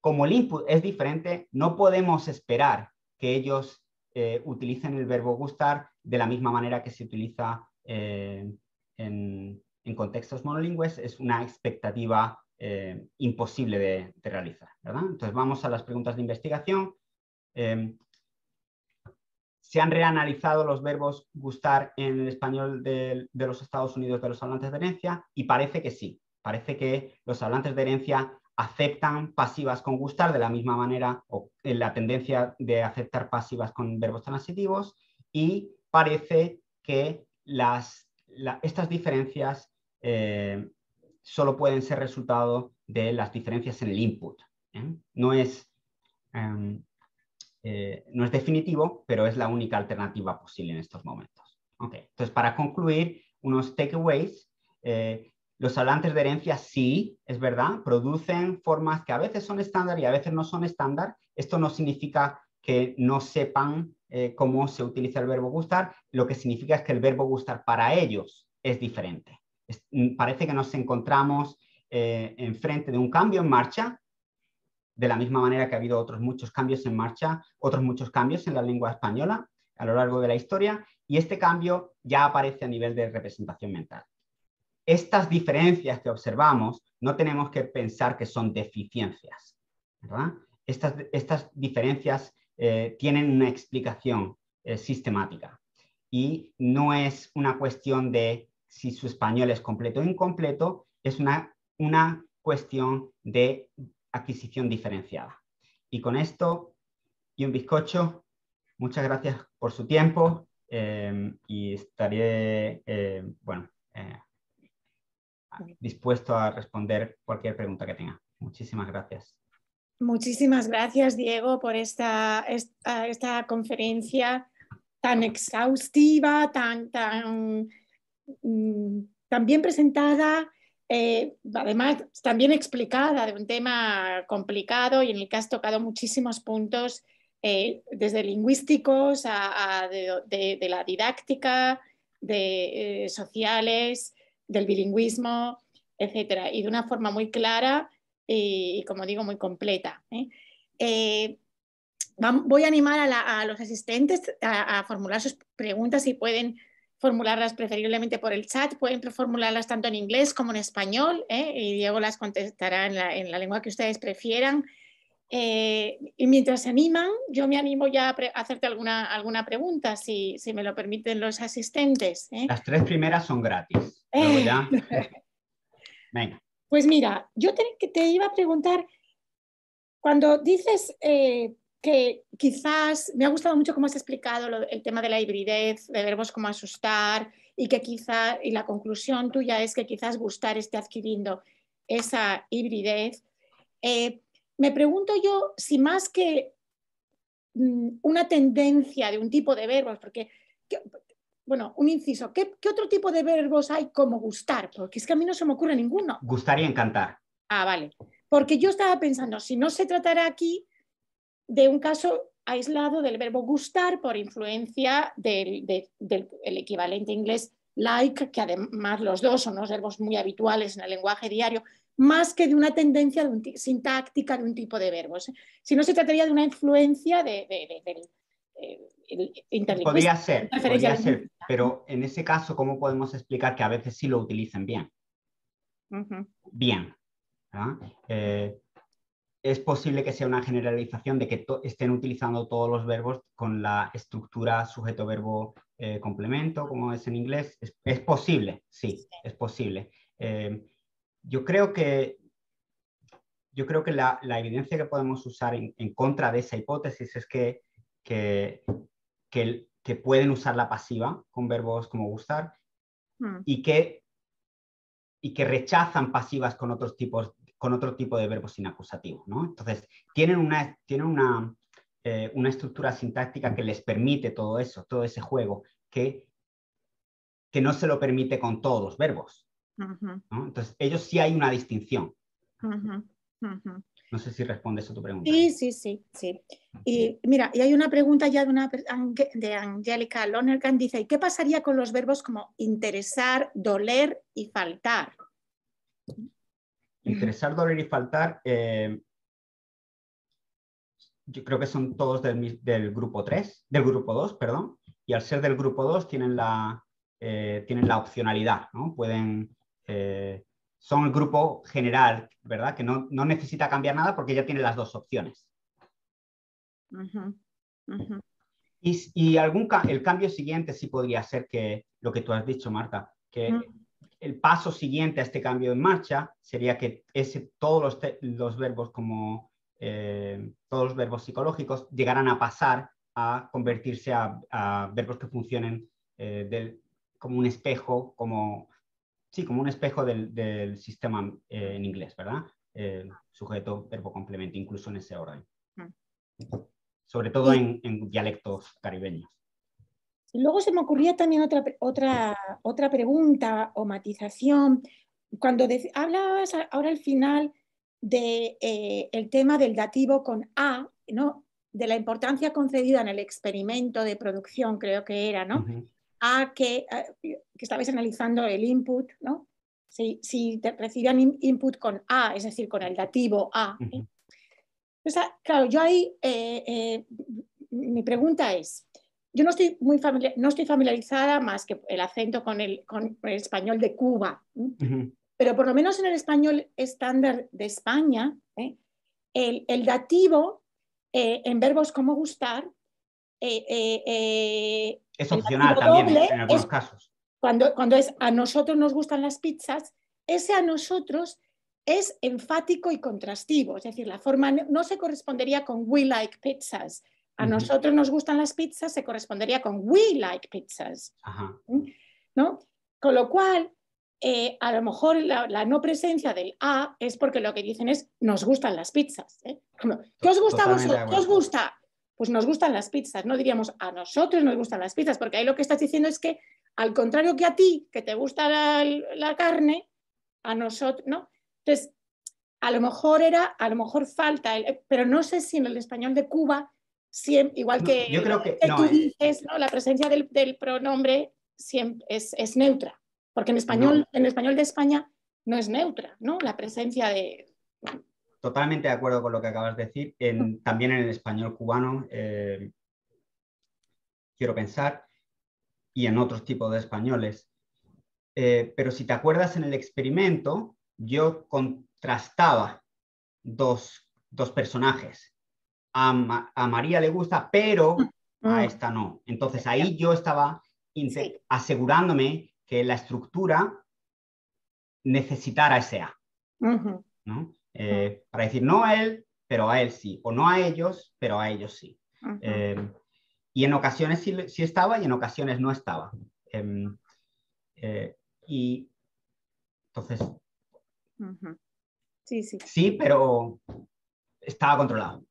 Como el input es diferente, no podemos esperar que ellos eh, utilicen el verbo gustar de la misma manera que se utiliza eh, en, en contextos monolingües es una expectativa eh, imposible de, realizar. Entonces vamos a las preguntas de investigación. Em, ¿Se han reanalizado los verbos gustar en el español de, los Estados Unidos de los hablantes de herencia? Y parece que sí. Parece que los hablantes de herencia aceptan pasivas con gustar de la misma manera o en la tendencia de aceptar pasivas con verbos transitivos y parece que las, estas diferencias eh, solo pueden ser resultado de las diferencias en el input. ¿eh? No, es, em, eh, no es definitivo, pero es la única alternativa posible en estos momentos. Entonces, para concluir, unos takeaways. los hablantes de herencia sí, es verdad, producen formas que a veces son estándar y a veces no son estándar. Esto no significa que no sepan cómo se utiliza el verbo gustar, lo que significa es que el verbo gustar para ellos es diferente. Mm, parece que nos encontramos eh, enfrente de un cambio en marcha, de la misma manera que ha habido otros muchos cambios en marcha, otros muchos cambios en la lengua española a lo largo de la historia, y este cambio ya aparece a nivel de representación mental. Estas diferencias que observamos no tenemos que pensar que son deficiencias. Estas, diferencias eh, tienen una explicación eh, sistemática y no es una cuestión de si su español es completo o incompleto, es una, una cuestión de adquisición diferenciada. Y con esto y un bizcocho, muchas gracias por su tiempo y estaré, bueno, dispuesto a responder cualquier pregunta que tenga. Muchísimas gracias. Muchísimas gracias, Diego, por esta, esta, conferencia tan exhaustiva, tan, mm, bien presentada, eh, además también explicada de un tema complicado y en el que has tocado muchísimos puntos, eh, desde lingüísticos a, de, la didáctica, de eh, sociales, del bilingüismo, etcétera, y de una forma muy clara y, como digo, muy completa. voy a animar a, los asistentes a, formular sus preguntas si pueden formularlas preferiblemente por el chat, pueden formularlas tanto en inglés como en español ¿eh? y Diego las contestará en la, lengua que ustedes prefieran. y mientras se animan, yo me animo ya a, hacerte alguna, alguna pregunta, si, si, me lo permiten los asistentes. Las tres primeras son gratis. Venga. Pues mira, yo te, te iba a preguntar, cuando dices eh, que quizás, me ha gustado mucho cómo has explicado el tema de la hibridez, de verbos como asustar, y que quizá, y la conclusión tuya es que quizás gustar esté adquiriendo esa hibridez. Eh, me pregunto yo si más que mm, una tendencia de un tipo de verbos, porque bueno, un inciso, ¿Qué, otro tipo de verbos hay como gustar? Porque es que a mí no se me ocurre ninguno. Gustar y encantar. Ah, vale. Porque yo estaba pensando, si no se tratara aquí de un caso aislado del verbo gustar por influencia del, equivalente inglés like, que además los dos son los verbos muy habituales en el lenguaje diario, más que de una tendencia de sintáctica de un tipo de verbos. Si no se trataría de una influencia de, del Podría ser, podría ser, pero en ese caso, ¿cómo podemos explicar que a veces sí lo utilicen bien? Bien. Eh, es posible que sea una generalización de que estén utilizando todos los verbos con la estructura sujeto-verbo eh, como es en inglés. Es, posible, sí, es posible. Eh, yo creo que, yo creo que la, evidencia que podemos usar en, contra de esa hipótesis es que que, que, pueden usar la pasiva con verbos como gustar hmm. y, que, y que rechazan pasivas con otros tipos con otro tipo de verbos sin acusativo. ¿no? Entonces, tienen, una, tienen una, eh, una estructura sintáctica que les permite todo eso, todo ese juego, que, que no se lo permite con todos los verbos. Entonces, ellos sí hay una distinción. No sé si respondes a tu pregunta. Sí, sí, sí, sí. Y mira, y hay una pregunta ya de, una, de Angélica Lonergan, dice, ¿y qué pasaría con los verbos como interesar, doler y faltar? Interesar, doler y faltar, eh, yo creo que son todos del, grupo 3, del grupo 2, perdón, y al ser del grupo 2 tienen la, eh, tienen la opcionalidad, ¿no? Pueden... Eh, son el grupo general, ¿verdad? Que no, necesita cambiar nada porque ya tiene las dos opciones. Y, algún el cambio siguiente sí podría ser que lo que tú has dicho, Marta, que el paso siguiente a este cambio en marcha sería que ese, todos los, verbos como eh, todos los verbos psicológicos llegaran a pasar a convertirse a, verbos que funcionen eh, como un espejo, como sí, como un espejo del, sistema eh, en inglés, ¿verdad? Sujeto, verbo, complemento, incluso en ese orden. Mm. Sobre todo en, dialectos caribeños. Luego se me ocurría también otra, otra, otra pregunta o matización. Cuando hablabas ahora al final del de, eh, el tema del dativo con A, ¿no? de la importancia concedida en el experimento de producción, creo que era, ¿no? a que, que estabais analizando el input, ¿no? Si, si te recibían input con A, es decir, con el dativo A. claro, yo ahí, eh, eh, mi pregunta es, yo no estoy, muy no estoy familiarizada más que el acento con el, con el español de Cuba, pero por lo menos en el español estándar de España, ¿eh? el, el, dativo en verbos como gustar es opcional también en algunos casos. Cuando, cuando es a nosotros nos gustan las pizzas, ese a nosotros es enfático y contrastivo, es decir, la forma no se correspondería con we like pizzas, a nosotros nos gustan las pizzas se correspondería con we like pizzas. ¿no? Con lo cual, eh, a lo mejor la, no presencia del a es porque lo que dicen es nos gustan las pizzas. ¿eh? ¿Qué os gusta vosotros? ¿Qué os gusta? Pues nos gustan las pizzas. No diríamos a nosotros nos gustan las pizzas, porque ahí lo que estás diciendo es que al contrario que a ti, que te gusta la, carne, a nosotros, ¿no? Entonces, a lo mejor era, a lo mejor falta, pero no sé si en el español de Cuba, igual que, yo creo que, tú eh. dices, ¿no? la presencia del, pronombre siempre es, es neutra. Porque en español, en español de España no es neutra, ¿no? La presencia de... Totalmente de acuerdo con lo que acabas de decir. En, también en el español cubano, eh, quiero pensar, y en otros tipos de españoles. Eh, pero si te acuerdas en el experimento, yo contrastaba dos, dos personajes. A, a, María le gusta, pero a mm. esta no. Entonces ahí yo estaba asegurándome que la estructura necesitara ese A. ¿no? Eh, para decir no a él, pero a él sí, o no a ellos, pero a ellos sí. Eh, y en ocasiones sí, estaba y en ocasiones no estaba. Em, eh, y entonces... Sí, sí. Sí, pero estaba controlado.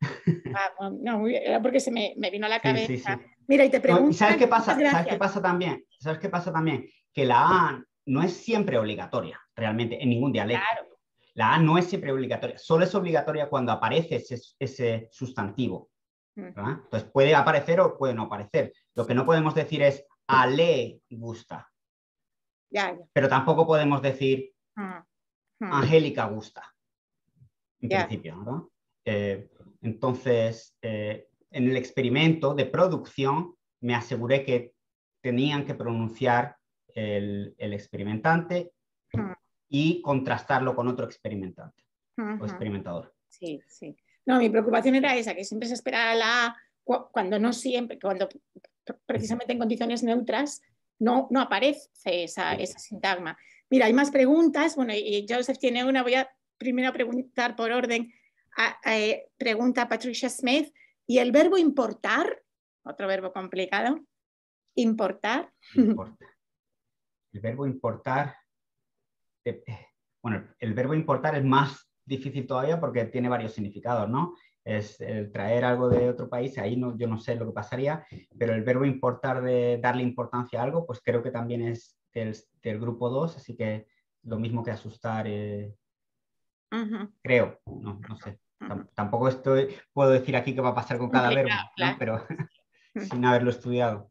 Ah, no, era porque se me, vino a la cabeza. Mira, y te pregunto. ¿Sabes qué pasa? ¿Sabes qué pasa también? ¿Sabes qué pasa también? Que la A no es siempre obligatoria, realmente, en ningún dialecto. La A no es siempre obligatoria, solo es obligatoria cuando aparece ese, sustantivo. Entonces puede aparecer o puede no aparecer. Lo que no podemos decir es a le gusta. Pero tampoco podemos decir Angélica gusta. En principio, ¿no? Eh, entonces, eh, en el experimento de producción me aseguré que tenían que pronunciar el, experimentante y contrastarlo con otro experimentante o experimentador. Sí, sí. No, mi preocupación era esa, que siempre se espera la A cuando no siempre, cuando precisamente en condiciones neutras no, no aparece esa, esa sintagma. Mira, hay más preguntas. Bueno, y Joseph tiene una, voy a primero preguntar por orden. Pregunta Patricia Smith. ¿Y el verbo importar? Otro verbo complicado. Importar. El verbo importar. Eh, bueno, el verbo importar es más difícil todavía porque tiene varios significados, ¿no? Es el traer algo de otro país, ahí no, yo no sé lo que pasaría, pero el verbo importar de darle importancia a algo, pues creo que también es del, grupo 2, así que lo mismo que asustar, eh, creo, no, no sé. Tampoco estoy, puedo decir aquí qué va a pasar con cada verbo, pero sin haberlo estudiado.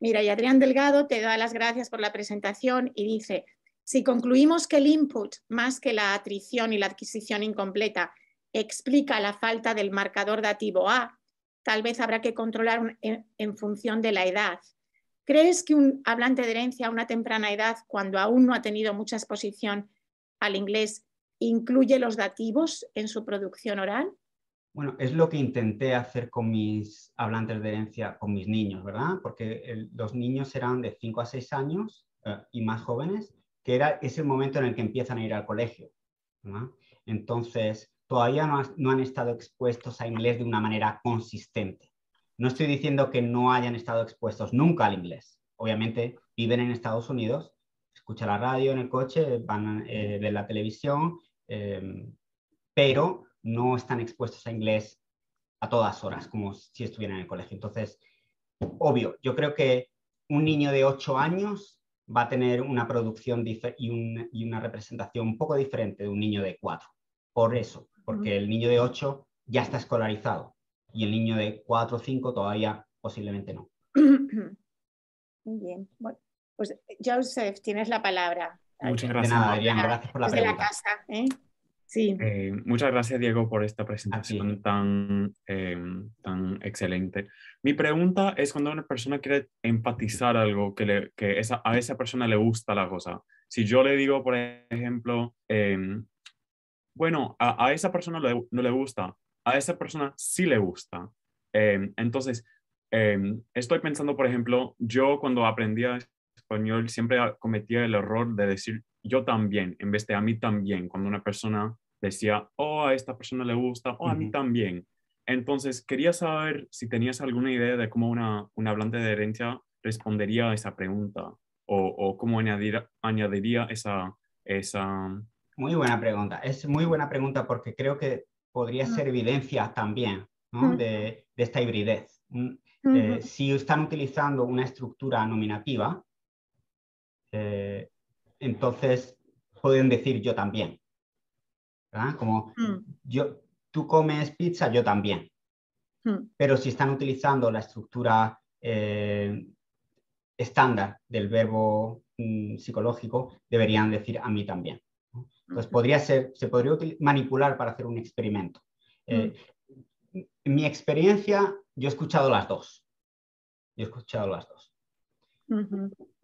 Mira, y Adrián Delgado te da las gracias por la presentación y dice, si concluimos que el input, más que la atrición y la adquisición incompleta, explica la falta del marcador dativo A, tal vez habrá que controlar en, función de la edad. ¿Crees que un hablante de herencia a una temprana edad, cuando aún no ha tenido mucha exposición al inglés, incluye los dativos en su producción oral? Bueno, es lo que intenté hacer con mis hablantes de herencia, con mis niños, ¿verdad? Porque los niños eran de 5 a 6 años eh, y más jóvenes, que era, es el momento en el que empiezan a ir al colegio. Entonces, todavía no, han estado expuestos a inglés de una manera consistente. No estoy diciendo que no hayan estado expuestos nunca al inglés. Obviamente viven en Estados Unidos, escuchan la radio en el coche, van eh, de la televisión, eh, pero no están expuestos a inglés a todas horas, como si estuvieran en el colegio. Entonces, obvio, yo creo que un niño de 8 años va a tener una producción y, y, una representación un poco diferente de un niño de 4. Por eso, porque el niño de 8 ya está escolarizado y el niño de 4 o 5 todavía posiblemente no. Muy bien. Bueno, pues Joseph, tienes la palabra. Muchas gracias. De nada, gracias por la pregunta. la casa, ¿eh? Sí. Eh, muchas gracias, Diego, por esta presentación tan, em, tan excelente. Mi pregunta es cuando una persona quiere enfatizar algo que, le, que esa, a esa persona le gusta la cosa. Si yo le digo, por ejemplo, em, bueno, a, a, esa persona no le gusta, a esa persona sí le gusta. Em, entonces, estoy pensando, por ejemplo, yo cuando aprendía español siempre cometía el error de decir yo también, en vez de a mí también, cuando una persona decía, oh, a esta persona le gusta, oh, a mí también. Entonces, quería saber si tenías alguna idea de cómo una, una hablante de herencia respondería a esa pregunta o, o cómo añadir, añadiría esa, esa... Muy buena pregunta. Es muy buena pregunta porque creo que podría ser evidencia también ¿no? de, de, esta hibridez. Eh, si están utilizando una estructura nominativa, eh, entonces pueden decir yo también. ¿verdad? Como yo, tú comes pizza, yo también. Pero si están utilizando la estructura eh, estándar del verbo mm, psicológico, deberían decir a mí también. Entonces, podría ser, se podría manipular para hacer un experimento. En mi experiencia, yo he escuchado las dos. Yo he escuchado las dos.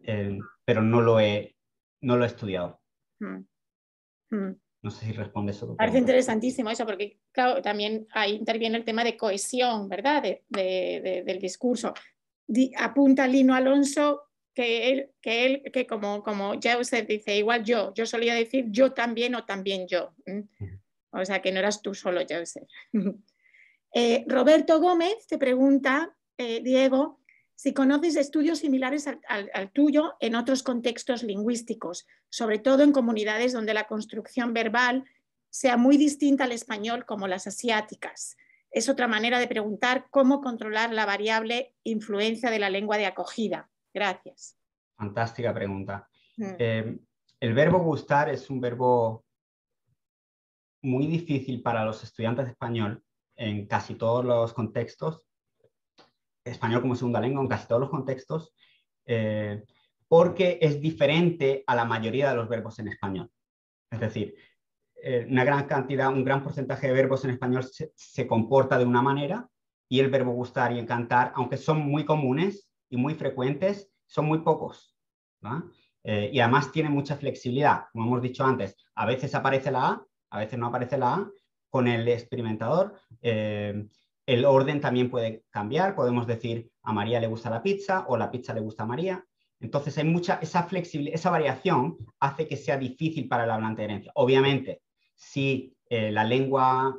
Eh, pero no lo he, no lo he estudiado. No sé si responde eso. Parece interesantísimo eso, porque claro, también ahí interviene el tema de cohesión, ¿verdad? del discurso. apunta Lino Alonso que él, que él, que como, como ya usted dice, igual yo, yo solía decir yo también o también yo. O sea, que no eras tú solo, Joseph. eh, Roberto Gómez te pregunta, eh, Diego, si conoces estudios similares al, tuyo en otros contextos lingüísticos, sobre todo en comunidades donde la construcción verbal sea muy distinta al español como las asiáticas. Es otra manera de preguntar cómo controlar la variable influencia de la lengua de acogida. Gracias. Fantástica pregunta. Mm. Eh, el verbo gustar es un verbo muy difícil para los estudiantes de español en casi todos los contextos español como segunda lengua en casi todos los contextos, eh, porque es diferente a la mayoría de los verbos en español. Es decir, eh, una gran cantidad, un gran porcentaje de verbos en español se, comporta de una manera y el verbo gustar y encantar, aunque son muy comunes y muy frecuentes, son muy pocos. Eh, y además tiene mucha flexibilidad. Como hemos dicho antes, a veces aparece la A, a veces no aparece la A. Con el experimentador el orden también puede cambiar, podemos decir a María le gusta la pizza o la pizza le gusta a María. Entonces hay mucha, esa flexibilidad, esa variación hace que sea difícil para el hablante de herencia. Obviamente, si eh, la lengua,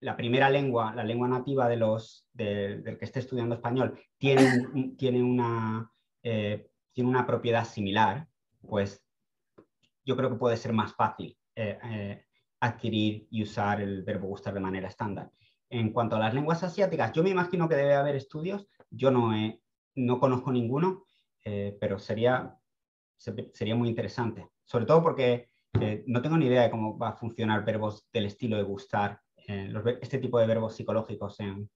la primera lengua, la lengua nativa de los, del que esté estudiando español, tiene, tiene, una, eh, tiene una propiedad similar, pues yo creo que puede ser más fácil eh, adquirir y usar el verbo gustar de manera estándar. En cuanto a las lenguas asiáticas, yo me imagino que debe haber estudios, yo no, no conozco ninguno, eh, pero sería, sería muy interesante, sobre todo porque eh, no tengo ni idea de cómo va a funcionar verbos del estilo de gustar, eh, este tipo de verbos psicológicos en,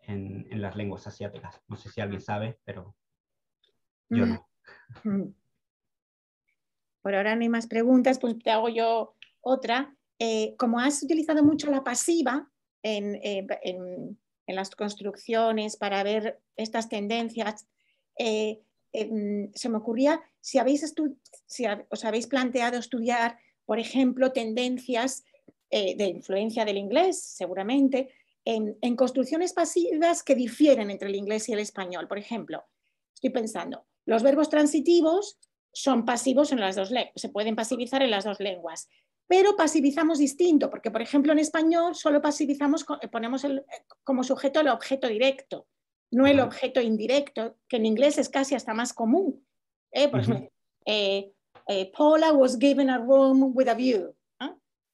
en, las lenguas asiáticas. No sé si alguien sabe, pero yo no. Mm. Por ahora no hay más preguntas, pues te hago yo otra. como has utilizado mucho la pasiva, eh, en, las construcciones para ver estas tendencias. Eh, em, se me ocurría si, habéis si os habéis planteado estudiar, por ejemplo, tendencias eh, de influencia del inglés, seguramente, en, en, construcciones pasivas que difieren entre el inglés y el español. Por ejemplo, estoy pensando, los verbos transitivos son pasivos en las dos lenguas, se pueden pasivizar en las dos lenguas pero pasivizamos distinto, porque por ejemplo en español solo pasivizamos, eh, ponemos el, eh, como sujeto el objeto directo, no el objeto indirecto, que en inglés es casi hasta más común. ¿eh? Por ejemplo, Paula was given a room with a view.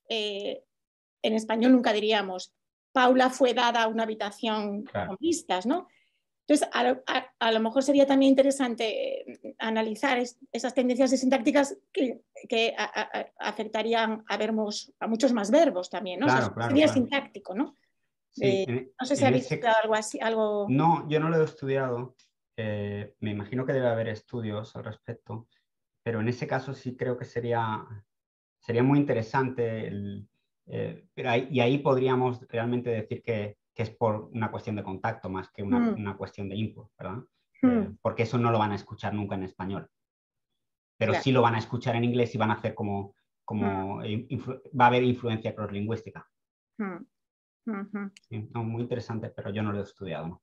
en español nunca diríamos, Paula fue dada una habitación con vistas, ¿no? Entonces, a, lo mejor sería también interesante eh, analizar esas tendencias sintácticas que, que afectarían a, vermos, a muchos más verbos también, ¿no? sería sintáctico, ¿no? Eh, no sé si habéis estudiado algo así. Algo... No, yo no lo he estudiado. Eh, me imagino que debe haber estudios al respecto, pero en ese caso sí creo que sería, sería muy interesante. y ahí podríamos realmente decir que que es por una cuestión de contacto más que una, mm. cuestión de input, ¿verdad? Mm. Eh, porque eso no lo van a escuchar nunca en español. Pero sí lo van a escuchar en inglés y van a hacer como, como mm. va a haber influencia crosslingüística. muy interesante, pero yo no lo he estudiado.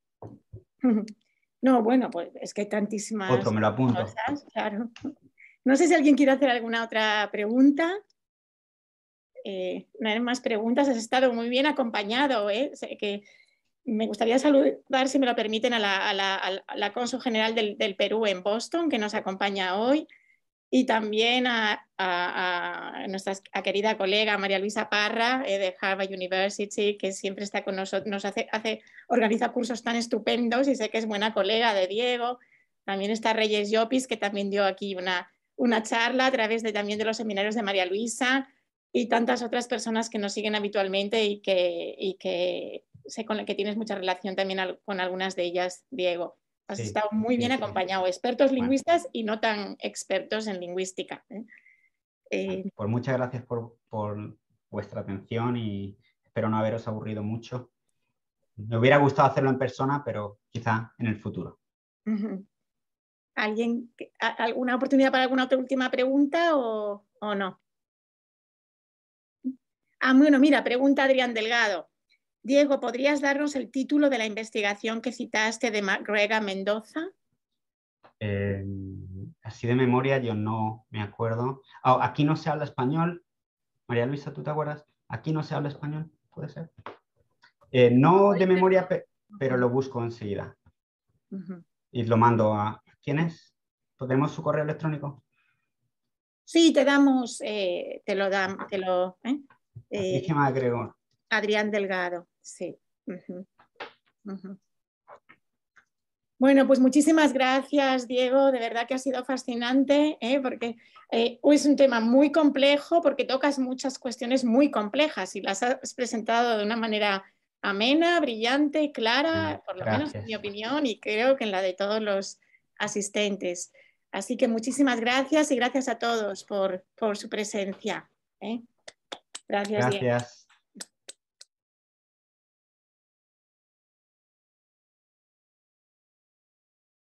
¿no? bueno, pues es que hay tantísimas Otro, me lo apunto. claro. No sé si alguien quiere hacer alguna otra pregunta. Eh, no hay más preguntas, has estado muy bien acompañado. ¿eh? que me gustaría saludar, si me lo permiten, a la, a cónsul general del, Perú en Boston, que nos acompaña hoy, y también a, nuestra querida colega María Luisa Parra eh, de Harvard University, que siempre está con nosotros, nos hace, hace, organiza cursos tan estupendos y sé que es buena colega de Diego. También está Reyes Llopis, que también dio aquí una, una charla a través de, también de los seminarios de María Luisa y tantas otras personas que nos siguen habitualmente y que, y que sé con la que tienes mucha relación también con algunas de ellas, Diego. Has estado muy bien acompañado, expertos lingüistas y no tan expertos en lingüística. ¿eh? Eh, pues muchas gracias por, vuestra atención y espero no haberos aburrido mucho. Me hubiera gustado hacerlo en persona, pero quizá en el futuro. ¿Alguien, ¿Alguna oportunidad para alguna otra última pregunta o, o no? Ah, bueno, mira, pregunta Adrián Delgado. Diego, ¿podrías darnos el título de la investigación que citaste de MacGregor Mendoza? Eh, así de memoria yo no me acuerdo. Oh, aquí no se habla español. María Luisa, ¿tú te acuerdas? Aquí no se habla español, puede ser. Eh, no de memoria, pero lo busco enseguida. Y lo mando a... ¿Quién es? ¿Podemos su correo electrónico? Sí, te damos, eh, te lo damos, te lo... ¿eh? Adrián Delgado, sí. Bueno, pues muchísimas gracias, Diego. De verdad que ha sido fascinante, ¿eh? porque eh, es un tema muy complejo, porque tocas muchas cuestiones muy complejas y las has presentado de una manera amena, brillante, clara, por lo menos en mi opinión, y creo que en la de todos los asistentes. Así que muchísimas gracias y gracias a todos por, su presencia. ¿eh? Gracias.